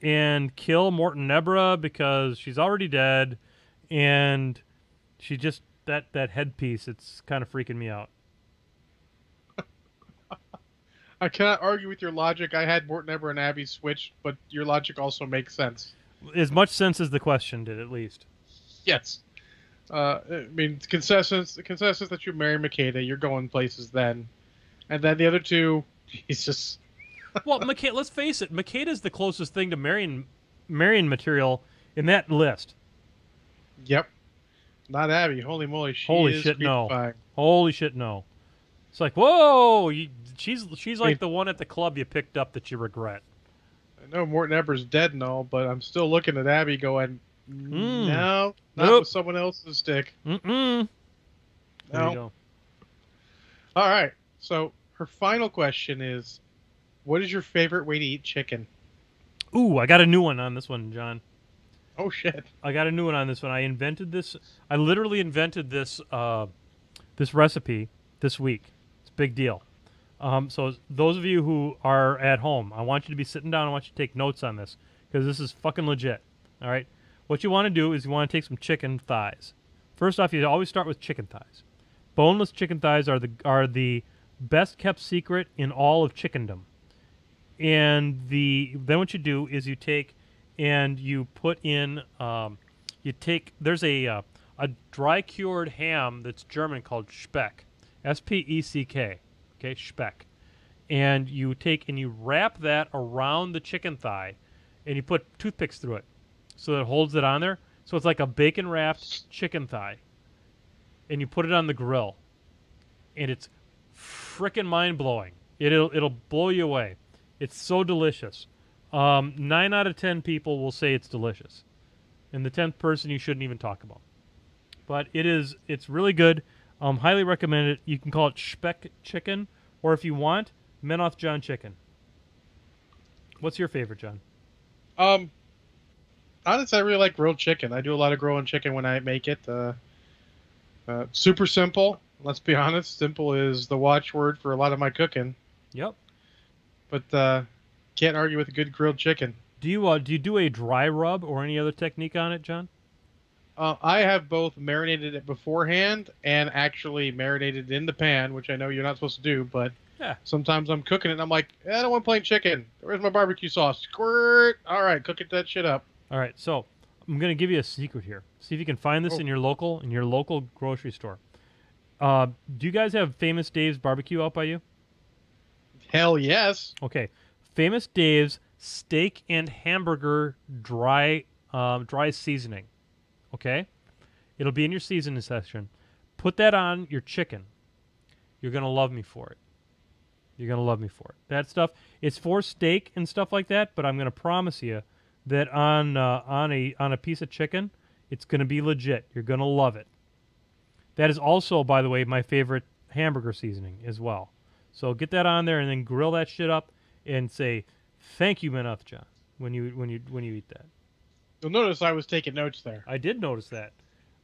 [SPEAKER 1] and kill Mortenebra because she's already dead, and she just that that headpiece. It's kind of freaking me out.
[SPEAKER 5] I cannot argue with your logic. I had Mortenebra and Abby switched, but your logic also makes sense.
[SPEAKER 1] as much sense as the question did, at least.
[SPEAKER 5] Yes. Uh, I mean, consensus the consensus that you marry Makeda, you're going places then, and then the other two, he's just
[SPEAKER 1] well, Makeda, let's face it, Makeda's the closest thing to Marion, Marion material in that list.
[SPEAKER 5] Yep. Not Abby. Holy moly, she
[SPEAKER 1] Holy
[SPEAKER 5] is
[SPEAKER 1] shit, no. Holy shit, no! It's like, whoa, you, she's she's like
[SPEAKER 5] Wait.
[SPEAKER 1] the one at the club you picked up that you regret.
[SPEAKER 5] I know Mortenebra's dead and all, but I'm still looking at Abby going,
[SPEAKER 1] Mm.
[SPEAKER 5] no, not
[SPEAKER 1] Nope.
[SPEAKER 5] with someone else's stick.
[SPEAKER 1] Mm-mm. There
[SPEAKER 5] No.
[SPEAKER 1] you go.
[SPEAKER 5] All right. So her final question is, what is your favorite way to eat chicken?
[SPEAKER 1] Ooh, I got a new one on this one, John.
[SPEAKER 5] Oh shit.
[SPEAKER 1] I got a new one on this one. I invented this. I literally invented this uh, this recipe this week. It's a big deal. Um, so those of you who are at home, I want you to be sitting down. I want you to take notes on this because this is fucking legit. All right. What you want to do is you want to take some chicken thighs. First off, you always start with chicken thighs. Boneless chicken thighs are the are the best kept secret in all of chickendom. And the then what you do is you take and you put in um, you take there's a uh, a dry cured ham that's German called Speck, S P E C K, okay Speck, and you take and you wrap that around the chicken thigh, and you put toothpicks through it, so that it holds it on there. So it's like a bacon wrapped chicken thigh, and you put it on the grill, and it's freaking mind blowing. It'll it'll blow you away. It's so delicious. Um, nine out of ten people will say it's delicious, and the tenth person you shouldn't even talk about. But it is it's really good. Um, highly recommend it. You can call it Speck Chicken, or if you want, Menoth John Chicken. What's your favorite, John?
[SPEAKER 5] Um, honestly, I really like grilled chicken. I do a lot of grilling chicken when I make it. Uh, uh, super simple. Let's be honest. Simple is the watchword for a lot of my cooking.
[SPEAKER 1] Yep.
[SPEAKER 5] But uh, can't argue with a good grilled chicken.
[SPEAKER 1] Do you uh, do you do a dry rub or any other technique on it, John?
[SPEAKER 5] Uh, I have both marinated it beforehand and actually marinated it in the pan, which I know you're not supposed to do, but
[SPEAKER 1] Yeah.
[SPEAKER 5] sometimes I'm cooking it and I'm like, eh, I don't want plain chicken. Where's my barbecue sauce? Squirt. All right, cook it that shit up.
[SPEAKER 1] All right, so I'm gonna give you a secret here. See if you can find this
[SPEAKER 5] Oh.
[SPEAKER 1] in your local in your local grocery store. Uh, do you guys have Famous Dave's barbecue out by you?
[SPEAKER 5] Hell yes.
[SPEAKER 1] Okay, Famous Dave's steak and hamburger dry um, dry seasoning. Okay, it'll be in your seasoning section. Put that on your chicken. You're gonna love me for it. You're gonna love me for it. That stuff. It's for steak and stuff like that, but I'm gonna promise you that on uh, on a on a piece of chicken, it's gonna be legit. You're gonna love it. That is also, by the way, my favorite hamburger seasoning as well. So get that on there and then grill that shit up and say thank you, John, when you when you when you eat that.
[SPEAKER 5] You'll notice I was taking notes there.
[SPEAKER 1] I did notice that,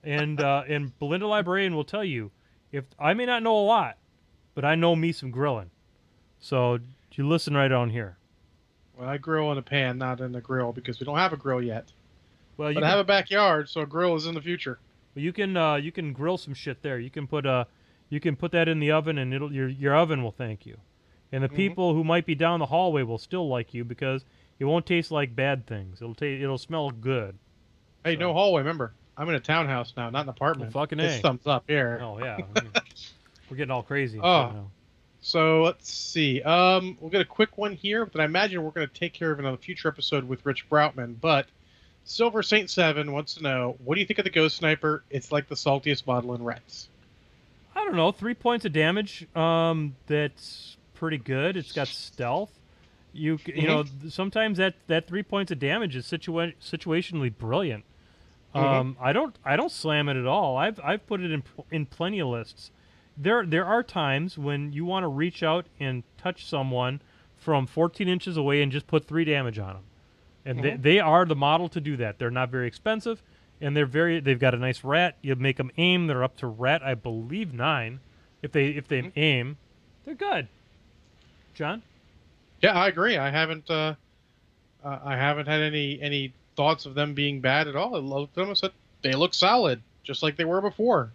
[SPEAKER 1] and uh, and Belinda Librarian will tell you if I may not know a lot, but I know me some grilling. So you listen right on here.
[SPEAKER 5] Well, I grill in a pan, not in a grill, because we don't have a grill yet.
[SPEAKER 1] Well, you
[SPEAKER 5] But
[SPEAKER 1] can,
[SPEAKER 5] I have a backyard, so a grill is in the future.
[SPEAKER 1] Well, you can uh, you can grill some shit there. You can put uh you can put that in the oven, and it'll your your oven will thank you, and the
[SPEAKER 5] Mhm.
[SPEAKER 1] people who might be down the hallway will still like you because it won't taste like bad things. It'll ta- it'll smell good.
[SPEAKER 5] Hey,
[SPEAKER 1] So-
[SPEAKER 5] no hallway. Remember, I'm in a townhouse now, not an apartment.
[SPEAKER 1] Well, fucking A.
[SPEAKER 5] thumbs up here.
[SPEAKER 1] Oh yeah, we're getting all crazy.
[SPEAKER 5] Oh. So let's see. Um, we'll get a quick one here, but I imagine we're going to take care of it on a future episode with Rich Broutman. But Silver Saint Seven wants to know, what do you think of the Ghost Sniper? It's like the saltiest bottle in Reds.
[SPEAKER 1] I don't know, three points of damage. Um, that's pretty good. It's got stealth. You you know sometimes that that three points of damage is situa- situationally brilliant. Um, I don't I don't slam it at all. I've I've put it in in plenty of lists. There there are times when you want to reach out and touch someone from 14 inches away and just put three damage on them, and they,
[SPEAKER 5] Mhm.
[SPEAKER 1] they are the model to do that. They're not very expensive, and they're very they've got a nice rat. You make them aim. They're up to rat I believe nine. If they if they
[SPEAKER 5] Mhm.
[SPEAKER 1] aim, they're good. John.
[SPEAKER 5] Yeah, I agree. I haven't. Uh, uh, I haven't had any any thoughts of them being bad at all. I looked them and said they look solid, just like they were before.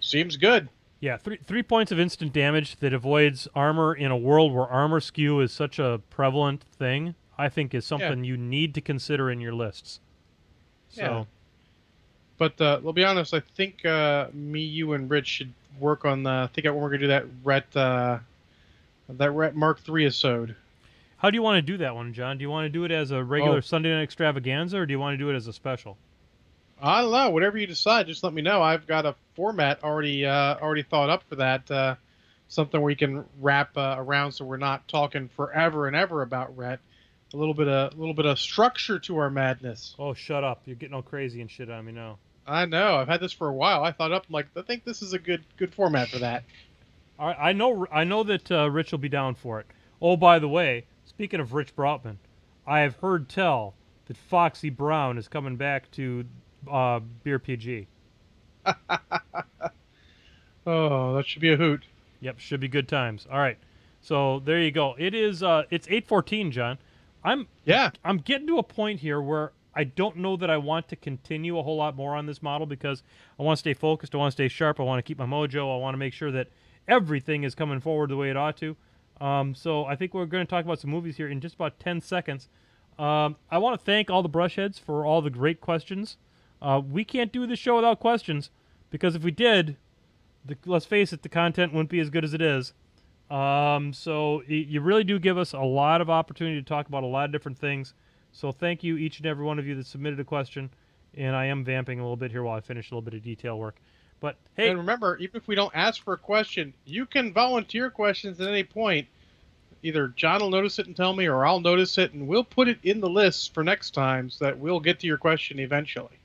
[SPEAKER 5] Seems good.
[SPEAKER 1] Yeah, three three points of instant damage that avoids armor in a world where armor skew is such a prevalent thing. I think is something you need to consider in your lists. So
[SPEAKER 5] Yeah. But uh, we'll be honest. I think uh, me, you, and Rich should work on the. I think we're gonna do that Ret, uh, that Ret Mark III episode.
[SPEAKER 1] how do you want to do that one, John? Do you want to do it as a regular
[SPEAKER 5] Oh.
[SPEAKER 1] Sunday night extravaganza, or do you want to do it as a special?
[SPEAKER 5] I don't know. Whatever you decide, just let me know. I've got a format already uh, already thought up for that. Uh, something where you can wrap uh, around, so we're not talking forever and ever about Ret. A little bit of a little bit of structure to our madness.
[SPEAKER 1] Oh, shut up! You're getting all crazy and shit on me now.
[SPEAKER 5] I know. I've had this for a while. I thought up. I'm like, I think this is a good good format for that.
[SPEAKER 1] I know I know that uh, Rich will be down for it. Oh, by the way, speaking of Rich Broutman, I have heard tell that Foxy Brown is coming back to uh, Beer PG.
[SPEAKER 5] Oh, that should be a hoot.
[SPEAKER 1] Yep, should be good times. All right, so there you go. It is uh, it's eight fourteen, John. I'm
[SPEAKER 5] Yeah.
[SPEAKER 1] I'm getting to a point here where I don't know that I want to continue a whole lot more on this model because I want to stay focused. I want to stay sharp. I want to keep my mojo. I want to make sure that everything is coming forward the way it ought to. Um, so I think we're going to talk about some movies here in just about 10 seconds. Um, I want to thank all the brushheads for all the great questions. Uh, we can't do this show without questions because if we did, the, let's face it, the content wouldn't be as good as it is. Um, so you really do give us a lot of opportunity to talk about a lot of different things. So thank you, each and every one of you that submitted a question. and I am vamping a little bit here while I finish a little bit of detail work. But hey,
[SPEAKER 5] And remember, even if we don't ask for a question, you can volunteer questions at any point. Either John will notice it and tell me, or I'll notice it, and we'll put it in the list for next time so that we'll get to your question eventually.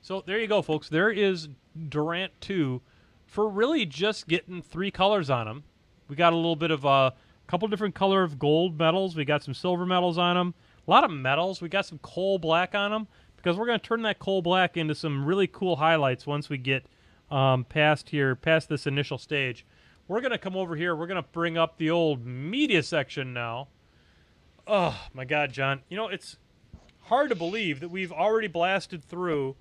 [SPEAKER 1] So there you go, folks. There is Durant 2 for really just getting three colors on them. We got a little bit of a couple different color of gold medals. We got some silver medals on them. A lot of metals. We got some coal black on them because we're going to turn that coal black into some really cool highlights once we get um, past here, past this initial stage. We're going to come over here. We're going to bring up the old media section now. Oh, my God, John. You know, it's hard to believe that we've already blasted through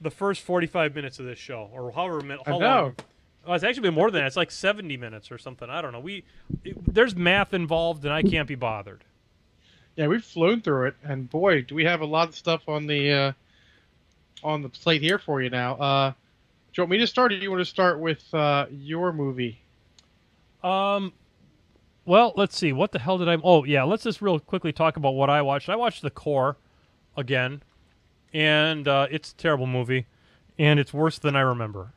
[SPEAKER 1] the first 45 minutes of this show, or however how
[SPEAKER 5] I know.
[SPEAKER 1] long. Oh, it's actually been more than that. It's like 70 minutes or something. I don't know. We it, there's math involved, and I can't be bothered.
[SPEAKER 5] Yeah, we've flown through it, and boy, do we have a lot of stuff on the uh, on the plate here for you now. Uh, do you want me to start, or do you want to start with uh, your movie?
[SPEAKER 1] Um, well, let's see. What the hell did I? Oh, yeah. Let's just real quickly talk about what I watched. I watched The Core again, and uh, it's a terrible movie, and it's worse than I remember.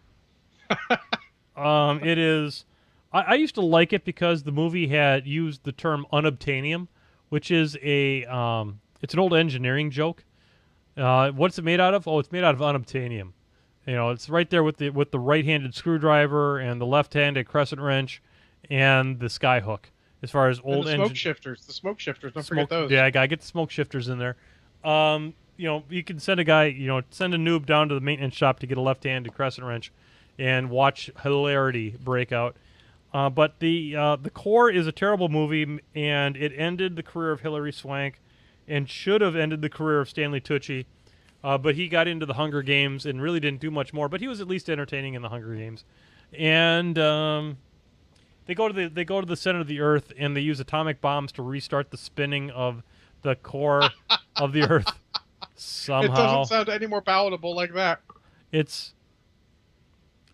[SPEAKER 1] um, it is. I, I used to like it because the movie had used the term unobtainium, which is a um, it's an old engineering joke. Uh, what's it made out of? Oh, it's made out of unobtainium. You know, it's right there with the with the right-handed screwdriver and the left-handed crescent wrench and the sky hook. As far as
[SPEAKER 5] And
[SPEAKER 1] old
[SPEAKER 5] the smoke
[SPEAKER 1] engine,
[SPEAKER 5] shifters. The smoke shifters. Don't
[SPEAKER 1] smoke,
[SPEAKER 5] forget those.
[SPEAKER 1] yeah, I gotta get the smoke shifters in there. Um, you know, you can send a guy, you know, send a noob down to the maintenance shop to get a left-handed crescent wrench, and watch hilarity break out. Uh, but the uh, the core is a terrible movie, and it ended the career of Hilary Swank, and should have ended the career of Stanley Tucci. Uh, but he got into the Hunger Games and really didn't do much more. But he was at least entertaining in the Hunger Games, and um, they go to the they go to the center of the Earth and they use atomic bombs to restart the spinning of the core of the Earth. Somehow, it
[SPEAKER 5] doesn't sound any more palatable like that.
[SPEAKER 1] it's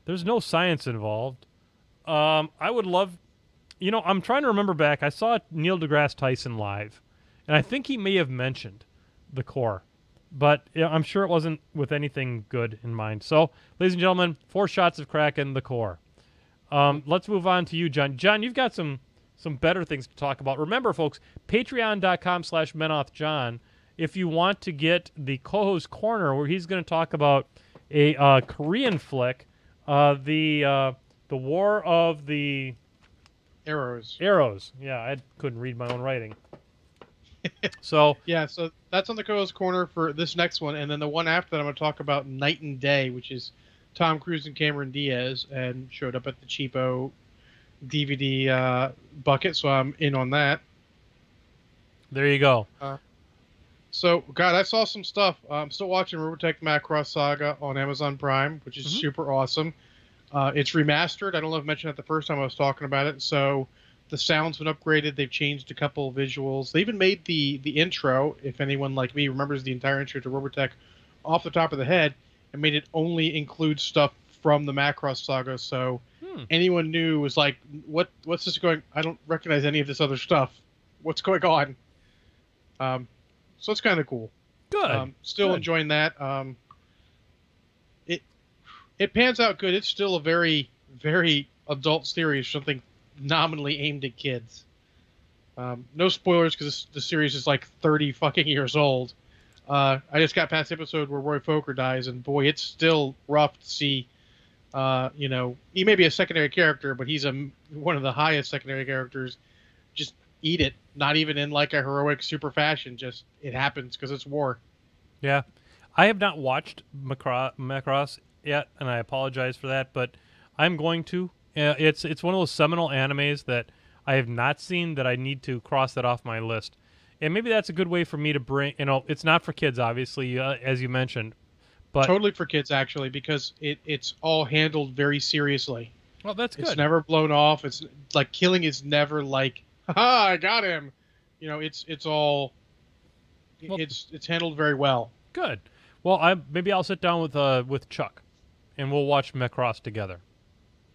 [SPEAKER 1] there's no science involved. Um, I would love, you know, I'm trying to remember back. I saw Neil deGrasse Tyson live, and I think he may have mentioned the core, but yeah, I'm sure it wasn't with anything good in mind. So, ladies and gentlemen, four shots of Kraken, the core. Um, let's move on to you, John. John, you've got some some better things to talk about. Remember, folks, patreon.com slash menothjohn if you want to get the co-host corner where he's going to talk about a uh, Korean flick, uh, the uh, the War of the
[SPEAKER 5] Arrows.
[SPEAKER 1] Arrows. Yeah, I couldn't read my own writing. So
[SPEAKER 5] Yeah, so that's on the co-host corner for this next one, and then the one after that, I'm going to talk about Knight and Day, which is Tom Cruise and Cameron Diaz, and showed up at the cheapo DVD uh, bucket, so I'm in on that.
[SPEAKER 1] there you go.
[SPEAKER 5] So, God, I saw some stuff. Uh, I'm still watching Robotech Macross Saga on Amazon Prime, which is
[SPEAKER 1] Mhm.
[SPEAKER 5] super awesome. Uh, it's remastered. I don't know if I mentioned that the first time I was talking about it. So, the sound's been upgraded. They've changed a couple of visuals. They even made the the intro. If anyone like me remembers the entire intro to Robotech off the top of the head, and made it only include stuff from the Macross Saga. So,
[SPEAKER 1] Hmm.
[SPEAKER 5] anyone new was like, "What? What's this going? I don't recognize any of this other stuff. What's going on?" Um, so it's kind of cool.
[SPEAKER 1] Good.
[SPEAKER 5] Um, still
[SPEAKER 1] Good.
[SPEAKER 5] enjoying that. Um, it it pans out good. It's still a very very adult series, something nominally aimed at kids. Um, no spoilers because the series is like thirty fucking years old. Uh, I just got past the episode where Roy Fokker dies, and boy, it's still rough to see. Uh, you know, he may be a secondary character, but he's a one of the highest secondary characters. Just eat it. Not even in like a heroic super fashion. Just it happens because it's war.
[SPEAKER 1] Yeah, I have not watched Macross yet, and I apologize for that, but I'm going to. Uh, it's it's one of those seminal animes that I have not seen that I need to cross that off my list, and maybe that's a good way for me to bring. You know, it's not for kids, obviously, uh, as you mentioned, but
[SPEAKER 5] totally for kids actually because it, it's all handled very seriously.
[SPEAKER 1] well, that's good.
[SPEAKER 5] It's never blown off. It's like killing is never like, ha I got him. You know, it's it's all
[SPEAKER 1] Well-
[SPEAKER 5] it's it's handled very well.
[SPEAKER 1] good. Well, I maybe I'll sit down with uh with Chuck, and we'll watch Macross together.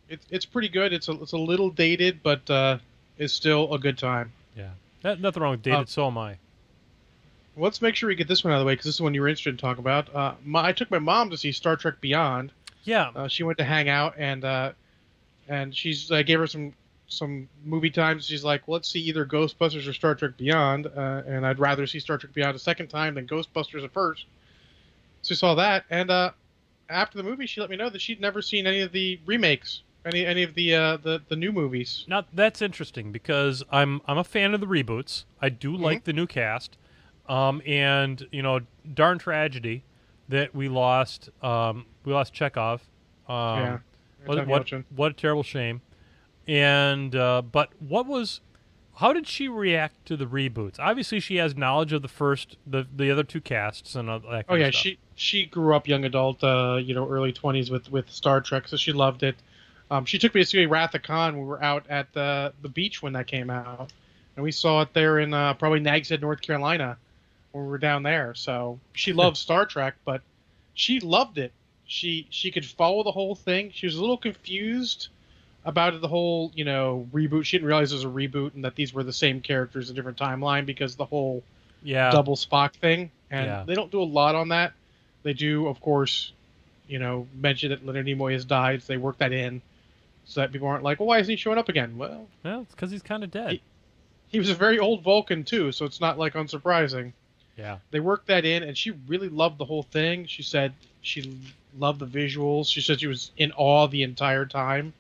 [SPEAKER 5] It's it's pretty good. It's a it's a little dated, but uh, it's still a good time.
[SPEAKER 1] Yeah, that, nothing wrong with dated.
[SPEAKER 5] Uh,
[SPEAKER 1] so am I.
[SPEAKER 5] let's make sure we get this one out of the way because this is one you were interested in talking about. Uh, my, I took my mom to see Star Trek Beyond.
[SPEAKER 1] Yeah.
[SPEAKER 5] Uh, she went to hang out and uh, and she's I gave her some some movie times. She's like, let's see either Ghostbusters or Star Trek Beyond, uh, and I'd rather see Star Trek Beyond a second time than Ghostbusters at first. So we saw that, and uh, after the movie, she let me know that she'd never seen any of the remakes, any any of the uh, the the new movies.
[SPEAKER 1] Now that's interesting because I'm I'm a fan of the reboots. I do
[SPEAKER 5] Mm-hmm.
[SPEAKER 1] like the new cast, um, and you know, darn tragedy that we lost um, we lost Chekov. Um,
[SPEAKER 5] Yeah.
[SPEAKER 1] What, what, what a terrible shame. And uh, but what was how did she react to the reboots? Obviously, she has knowledge of the first the the other two casts and all that.
[SPEAKER 5] Oh yeah, she she grew up young adult, uh, you know, early twenties with with Star Trek, so she loved it. Um, she took me to see Wrath of Khan. We were out at the the beach when that came out, and we saw it there in uh, probably Nags Head, North Carolina, when we were down there. So she loves Star Trek, but she loved it. She she could follow the whole thing. She was a little confused about the whole you know reboot. She didn't realize it was a reboot and that these were the same characters, in a different timeline because the whole
[SPEAKER 1] yeah
[SPEAKER 5] double Spock thing, and
[SPEAKER 1] Yeah.
[SPEAKER 5] they don't do a lot on that. They do, of course, you know, mention that Leonard Nimoy has died. So they work that in, so that people aren't like, "Well, why isn't he showing up again?" Well,
[SPEAKER 1] Well, it's because he's kind of dead.
[SPEAKER 5] He- he was a very old Vulcan too, so it's not like unsurprising.
[SPEAKER 1] yeah.
[SPEAKER 5] They worked that in, and she really loved the whole thing. She said she loved the visuals. She said she was in awe the entire time.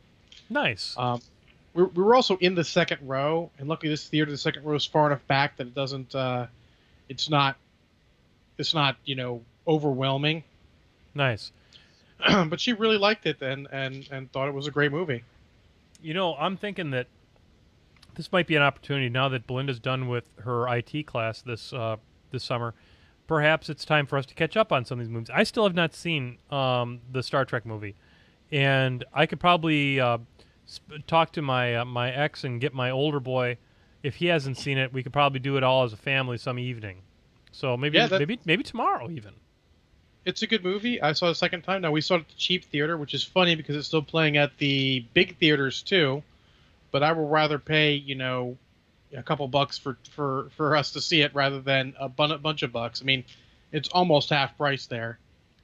[SPEAKER 1] Nice.
[SPEAKER 5] Um, we, we were also in the second row, and luckily this theater, the second row is far enough back that it doesn't, uh, it's not, it's not, you know, overwhelming.
[SPEAKER 1] nice.
[SPEAKER 5] but she really liked it and and and thought it was a great movie.
[SPEAKER 1] You know, I'm thinking that this might be an opportunity now that Belinda's done with her IT class this uh, this summer. Perhaps it's time for us to catch up on some of these movies. I still have not seen um, the Star Trek movie, and I could probably uh, sp- talk to my uh, my ex and get my older boy. If he hasn't seen it, we could probably do it all as a family some evening. So maybe
[SPEAKER 5] Yeah, that-
[SPEAKER 1] maybe maybe tomorrow even.
[SPEAKER 5] It's a good movie. I saw it a second time. Now we saw it at the cheap theater, which is funny because it's still playing at the big theaters too. But I would rather pay, you know, a couple bucks for for for us to see it rather than a bun- bunch of bucks. I mean, it's almost half price there,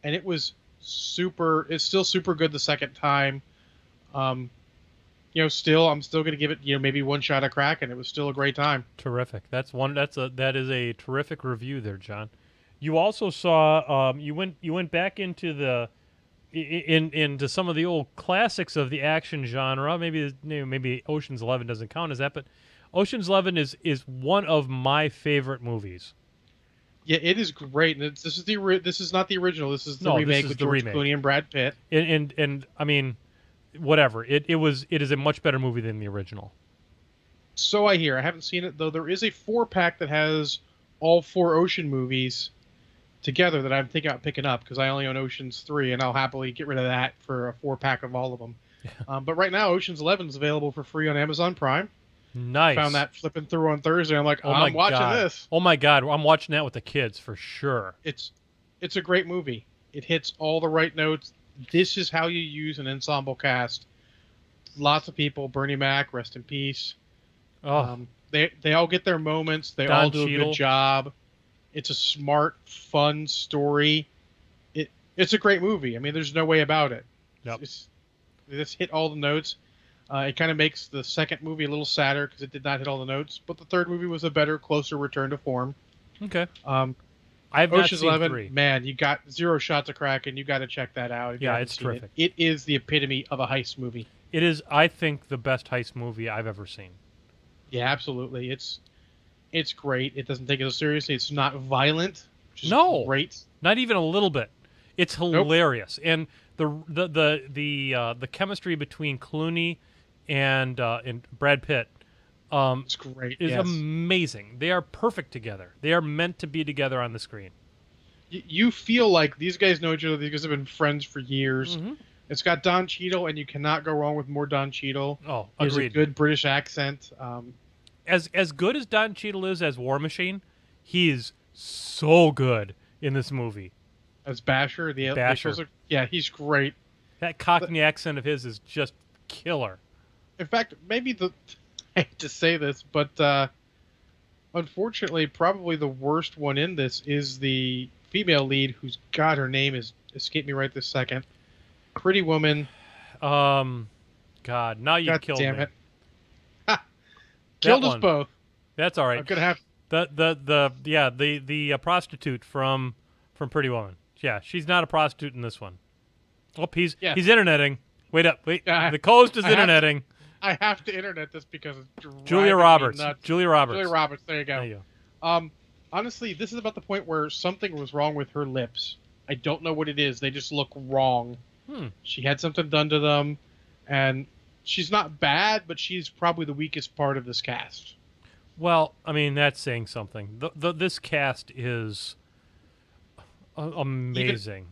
[SPEAKER 5] and it was super. It's still super good the second time. Um, you know, still I'm still gonna give it, you know, maybe one shot of crack, and it was still a great time.
[SPEAKER 1] Terrific. That's one. That's a that is a terrific review there, John. You also saw. Um, you went you went back into the in into some of the old classics of the action genre. Maybe maybe maybe Ocean's Eleven doesn't count as that, but Ocean's Eleven is is one of my favorite movies.
[SPEAKER 5] Yeah, it is great, and this is the this is not the original. This is the
[SPEAKER 1] No,
[SPEAKER 5] remake
[SPEAKER 1] is
[SPEAKER 5] with
[SPEAKER 1] the
[SPEAKER 5] George
[SPEAKER 1] remake.
[SPEAKER 5] Clooney and Brad Pitt.
[SPEAKER 1] And and, and I mean, whatever. It it was it is a much better movie than the original.
[SPEAKER 5] So I hear. I haven't seen it though. There is a four pack that has all four Ocean movies together that I'm thinking about picking up because I only own Ocean's three, and I'll happily get rid of that for a four pack of all of them. Um, but right now, Ocean's Eleven is available for free on Amazon Prime.
[SPEAKER 1] Nice.
[SPEAKER 5] Found that flipping through on Thursday. I'm like,
[SPEAKER 1] Oh
[SPEAKER 5] I'm watching
[SPEAKER 1] God.
[SPEAKER 5] this.
[SPEAKER 1] Oh my god, I'm watching that with the kids for sure.
[SPEAKER 5] It's it's a great movie. It hits all the right notes. This is how you use an ensemble cast. Lots of people. Bernie Mac, rest in peace.
[SPEAKER 1] Oh,
[SPEAKER 5] Um, they they all get their moments. They
[SPEAKER 1] Don
[SPEAKER 5] all do a good job. It's a smart, fun story. It it's a great movie. I mean, there's no way about it.
[SPEAKER 1] Yep.
[SPEAKER 5] It's, just hit all the notes. Uh, it kind of makes the second movie a little sadder because it did not hit all the notes. But the third movie was a better, closer return to form.
[SPEAKER 1] okay.
[SPEAKER 5] Um,
[SPEAKER 1] I've
[SPEAKER 5] Ocean's Eleven,
[SPEAKER 1] three.
[SPEAKER 5] man, you got zero shots of crack, and you got to check that out.
[SPEAKER 1] Yeah, it's
[SPEAKER 5] seen it.
[SPEAKER 1] terrific.
[SPEAKER 5] It is the epitome of a heist movie.
[SPEAKER 1] It is, I think, the best heist movie I've ever seen.
[SPEAKER 5] Yeah, absolutely. It's it's great. It doesn't take it so seriously. It's not violent.
[SPEAKER 1] No.
[SPEAKER 5] great.
[SPEAKER 1] Not even a little bit. It's hilarious, and the the the the uh, the chemistry between Clooney and uh, and Brad Pitt um,
[SPEAKER 5] It's great.
[SPEAKER 1] is
[SPEAKER 5] yes.
[SPEAKER 1] amazing. They are perfect together. They are meant to be together on the screen.
[SPEAKER 5] Y- you feel like these guys know each other. These guys have been friends for years.
[SPEAKER 1] Mhm.
[SPEAKER 5] It's got Don Cheadle, and you cannot go wrong with more Don Cheadle.
[SPEAKER 1] Oh,
[SPEAKER 5] He has a good British accent. Um,
[SPEAKER 1] As as good as Don Cheadle is as War Machine, he is so good in this movie.
[SPEAKER 5] as Basher, the
[SPEAKER 1] Basher.
[SPEAKER 5] are- yeah, he's great.
[SPEAKER 1] That Cockney accent of his is just killer.
[SPEAKER 5] In fact, maybe the I hate to say this, but uh, unfortunately, probably the worst one in this is the female lead, who's God, her name is escape me right this second. Pretty Woman.
[SPEAKER 1] Um, God, now you
[SPEAKER 5] God
[SPEAKER 1] killed
[SPEAKER 5] damn
[SPEAKER 1] me.
[SPEAKER 5] it. Killed us both.
[SPEAKER 1] That's all
[SPEAKER 5] I'm gonna have.
[SPEAKER 1] The the the yeah the the uh, prostitute from from Pretty Woman. Yeah, she's not a prostitute in this one. Oh, he's
[SPEAKER 5] Yeah.
[SPEAKER 1] he's interneting. Wait up, wait.
[SPEAKER 5] Yeah, I-
[SPEAKER 1] the coast is
[SPEAKER 5] I have to-
[SPEAKER 1] interneting.
[SPEAKER 5] I have to internet this because
[SPEAKER 1] Julia Roberts. Julia Roberts.
[SPEAKER 5] Julia Roberts. There you go.
[SPEAKER 1] There you go.
[SPEAKER 5] Um, honestly, this is about the point where something was wrong with her lips. I don't know what it is. They just look wrong.
[SPEAKER 1] Hmm.
[SPEAKER 5] She had something done to them, and she's not bad, but she's probably the weakest part of this cast.
[SPEAKER 1] Well, I mean that's saying something. The, the this cast is amazing.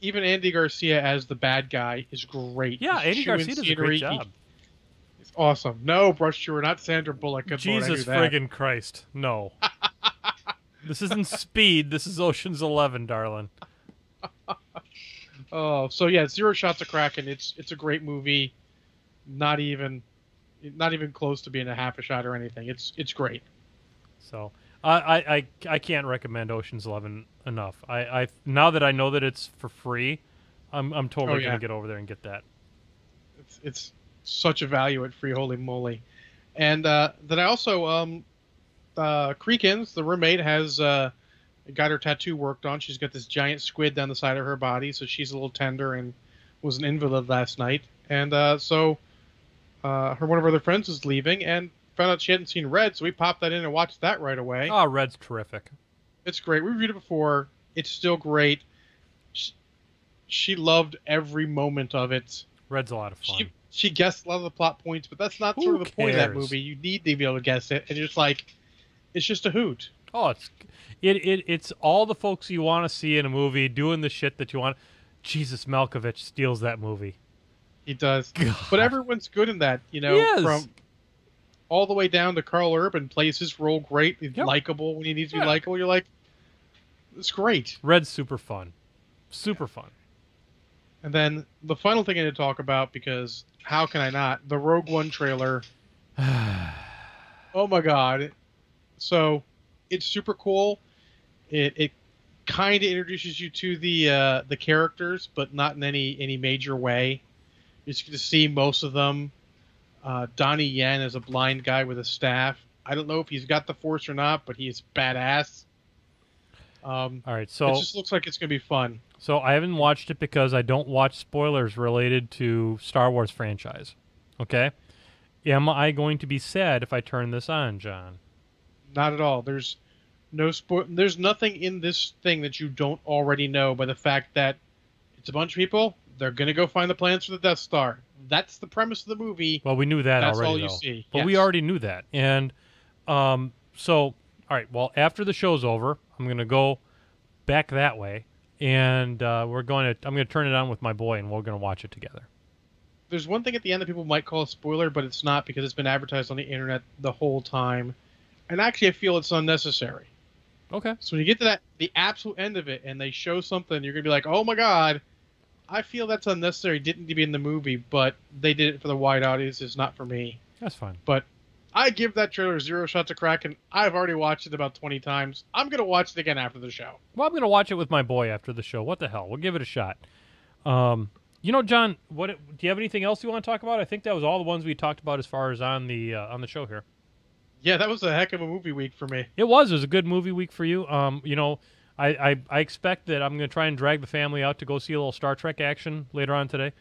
[SPEAKER 5] Even Andy Garcia as the bad guy is great.
[SPEAKER 1] yeah,
[SPEAKER 5] He's
[SPEAKER 1] Andy Garcia does a great job.
[SPEAKER 5] He's awesome. No, Brush Chewer, not Sandra Bullock. Good
[SPEAKER 1] Jesus
[SPEAKER 5] that.
[SPEAKER 1] friggin' Christ, no. this isn't Speed. This is Ocean's Eleven, darling.
[SPEAKER 5] Oh, so yeah, Zero Shots of Kraken. It's it's a great movie. Not even, not even close to being a half a shot or anything. It's it's great.
[SPEAKER 1] So I, I, I, can't recommend Ocean's Eleven enough. I, I now that I know that it's for free, I'm I'm totally
[SPEAKER 5] Oh, yeah.
[SPEAKER 1] gonna get over there and get that.
[SPEAKER 5] It's it's such a value at free. Holy moly! And uh, then I also um, uh, Creekins, the roommate, has uh, got her tattoo worked on. She's got this giant squid down the side of her body, so she's a little tender and was an invalid last night. And uh, so uh, her one of her other friends was leaving and found out she hadn't seen Red, so we popped that in and watched that right away.
[SPEAKER 1] Oh, Red's terrific.
[SPEAKER 5] It's great. We reviewed it before. It's still great. She, she loved every moment of it.
[SPEAKER 1] Red's a lot of fun.
[SPEAKER 5] She she guessed a lot of the plot points, but that's not
[SPEAKER 1] Who
[SPEAKER 5] sort of the point of that movie. You need to be able to guess it, and just like, it's just a hoot.
[SPEAKER 1] Oh, it's it, it it's all the folks you want to see in a movie doing the shit that you want. Jesus Malkovich steals that movie.
[SPEAKER 5] He does,
[SPEAKER 1] God.
[SPEAKER 5] but everyone's good in that. You know, from all the way down to Karl Urban plays his role great. He's
[SPEAKER 1] Yep.
[SPEAKER 5] likable when he needs to
[SPEAKER 1] Yeah.
[SPEAKER 5] be likable. You're like, it's great.
[SPEAKER 1] Red's super fun, super fun.
[SPEAKER 5] And then the final thing I need to talk about because how can I not? The Rogue One trailer. oh my god! So it's super cool. It it kind of introduces you to the uh, the characters, but not in any any major way. You're just see most of them. Uh, Donnie Yen is a blind guy with a staff. I don't know if he's got the force or not, but he is badass. Um,
[SPEAKER 1] All right, so
[SPEAKER 5] it just looks like it's going to be fun.
[SPEAKER 1] so I haven't watched it because I don't watch spoilers related to Star Wars franchise. Okay, am I going to be sad if I turn this on, John?
[SPEAKER 5] Not at all. There's no spo- There's nothing in this thing that you don't already know by the fact that it's a bunch of people. They're gonna go find the plans for the Death Star. That's the premise of the movie.
[SPEAKER 1] Well, we knew that
[SPEAKER 5] That's
[SPEAKER 1] already.
[SPEAKER 5] all you see,
[SPEAKER 1] But we already knew that, and um, so all right. Well, after the show's over, I'm going to go back that way, and uh, we're going to. I'm going to turn it on with my boy, and we're going to watch it together.
[SPEAKER 5] There's one thing at the end that people might call a spoiler, but it's not because it's been advertised on the internet the whole time. And actually, I feel it's unnecessary.
[SPEAKER 1] Okay.
[SPEAKER 5] So when you get to that the absolute end of it, and they show something, you're gonna be like, "Oh my god!" I feel that's unnecessary. Didn't need to be in the movie, but they did it for the wide audience. It's not for me.
[SPEAKER 1] That's fine.
[SPEAKER 5] But I give that trailer zero shots of crack, and I've already watched it about 20 times. I'm going to watch it again after the show.
[SPEAKER 1] Well, I'm going to watch it with my boy after the show. What the hell? We'll give it a shot. Um, you know, John, what do you have anything else you want to talk about? I think that was all the ones we talked about as far as on the uh, on the show here.
[SPEAKER 5] Yeah, that was a heck of a movie week for me.
[SPEAKER 1] It was. It was a good movie week for you. Um, you know, I, I, I expect that I'm going to try and drag the family out to go see a little Star Trek action later on today.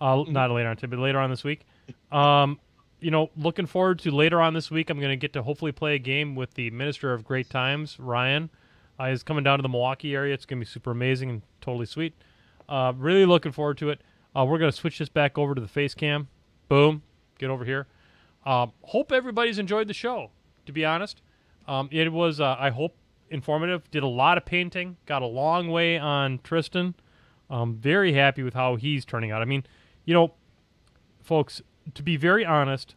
[SPEAKER 1] Uh, not later on today, but later on this week. Um, you know, looking forward to later on this week. I'm going to get to hopefully play a game with the Minister of Great Times, Ryan. Uh, he's coming down to the Milwaukee area. It's going to be super amazing and totally sweet. Uh, really looking forward to it. Uh, we're going to switch this back over to the face cam. Boom. Get over here. Um, hope everybody's enjoyed the show. To be honest, um, it was uh, I hope informative. Did a lot of painting. Got a long way on Tristan. Um, very happy with how he's turning out. I mean, you know, folks, to be very honest,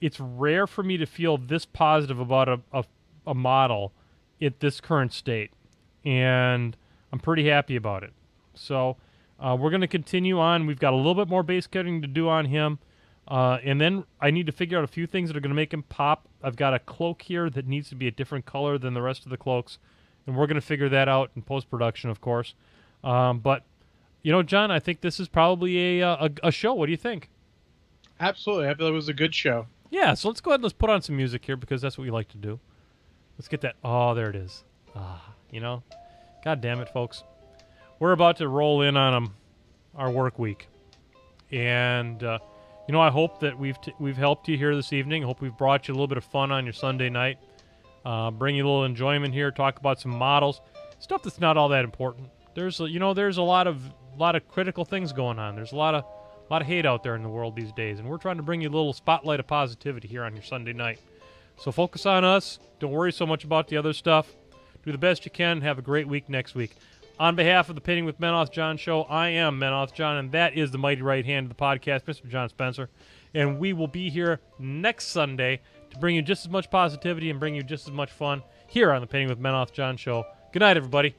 [SPEAKER 1] it's rare for me to feel this positive about a, a, a model at this current state, and I'm pretty happy about it. So uh, we're going to continue on. We've got a little bit more base cutting to do on him. Uh, and then I need to figure out a few things that are going to make him pop. I've got a cloak here that needs to be a different color than the rest of the cloaks, and we're going to figure that out in post production, of course. Um, but you know, John, I think this is probably a, a a show. What do you think?
[SPEAKER 5] Absolutely, I feel it was a good show.
[SPEAKER 1] Yeah, so let's go ahead and let's put on some music here because that's what we like to do. Let's get that. Oh, there it is. Ah, you know, God damn it, folks. We're about to roll in on um, our work week, and uh, you know, I hope that we've we've helped you here this evening. Hope we've brought you a little bit of fun on your Sunday night. Uh, bring you a little enjoyment here. Talk about some models, stuff that's not all that important. There's a, you know, there's a lot of lot of critical things going on. There's a lot of a lot of hate out there in the world these days, and we're trying to bring you a little spotlight of positivity here on your Sunday night. So focus on us. Don't worry so much about the other stuff. Do the best you can. Have a great week next week. On behalf of the Painting with Menoth John show, I am Menoth John, and that is the mighty right hand of the podcast, Mr. John Spencer. And we will be here next Sunday to bring you just as much positivity and bring you just as much fun here on the Painting with Menoth John show. Good night, everybody.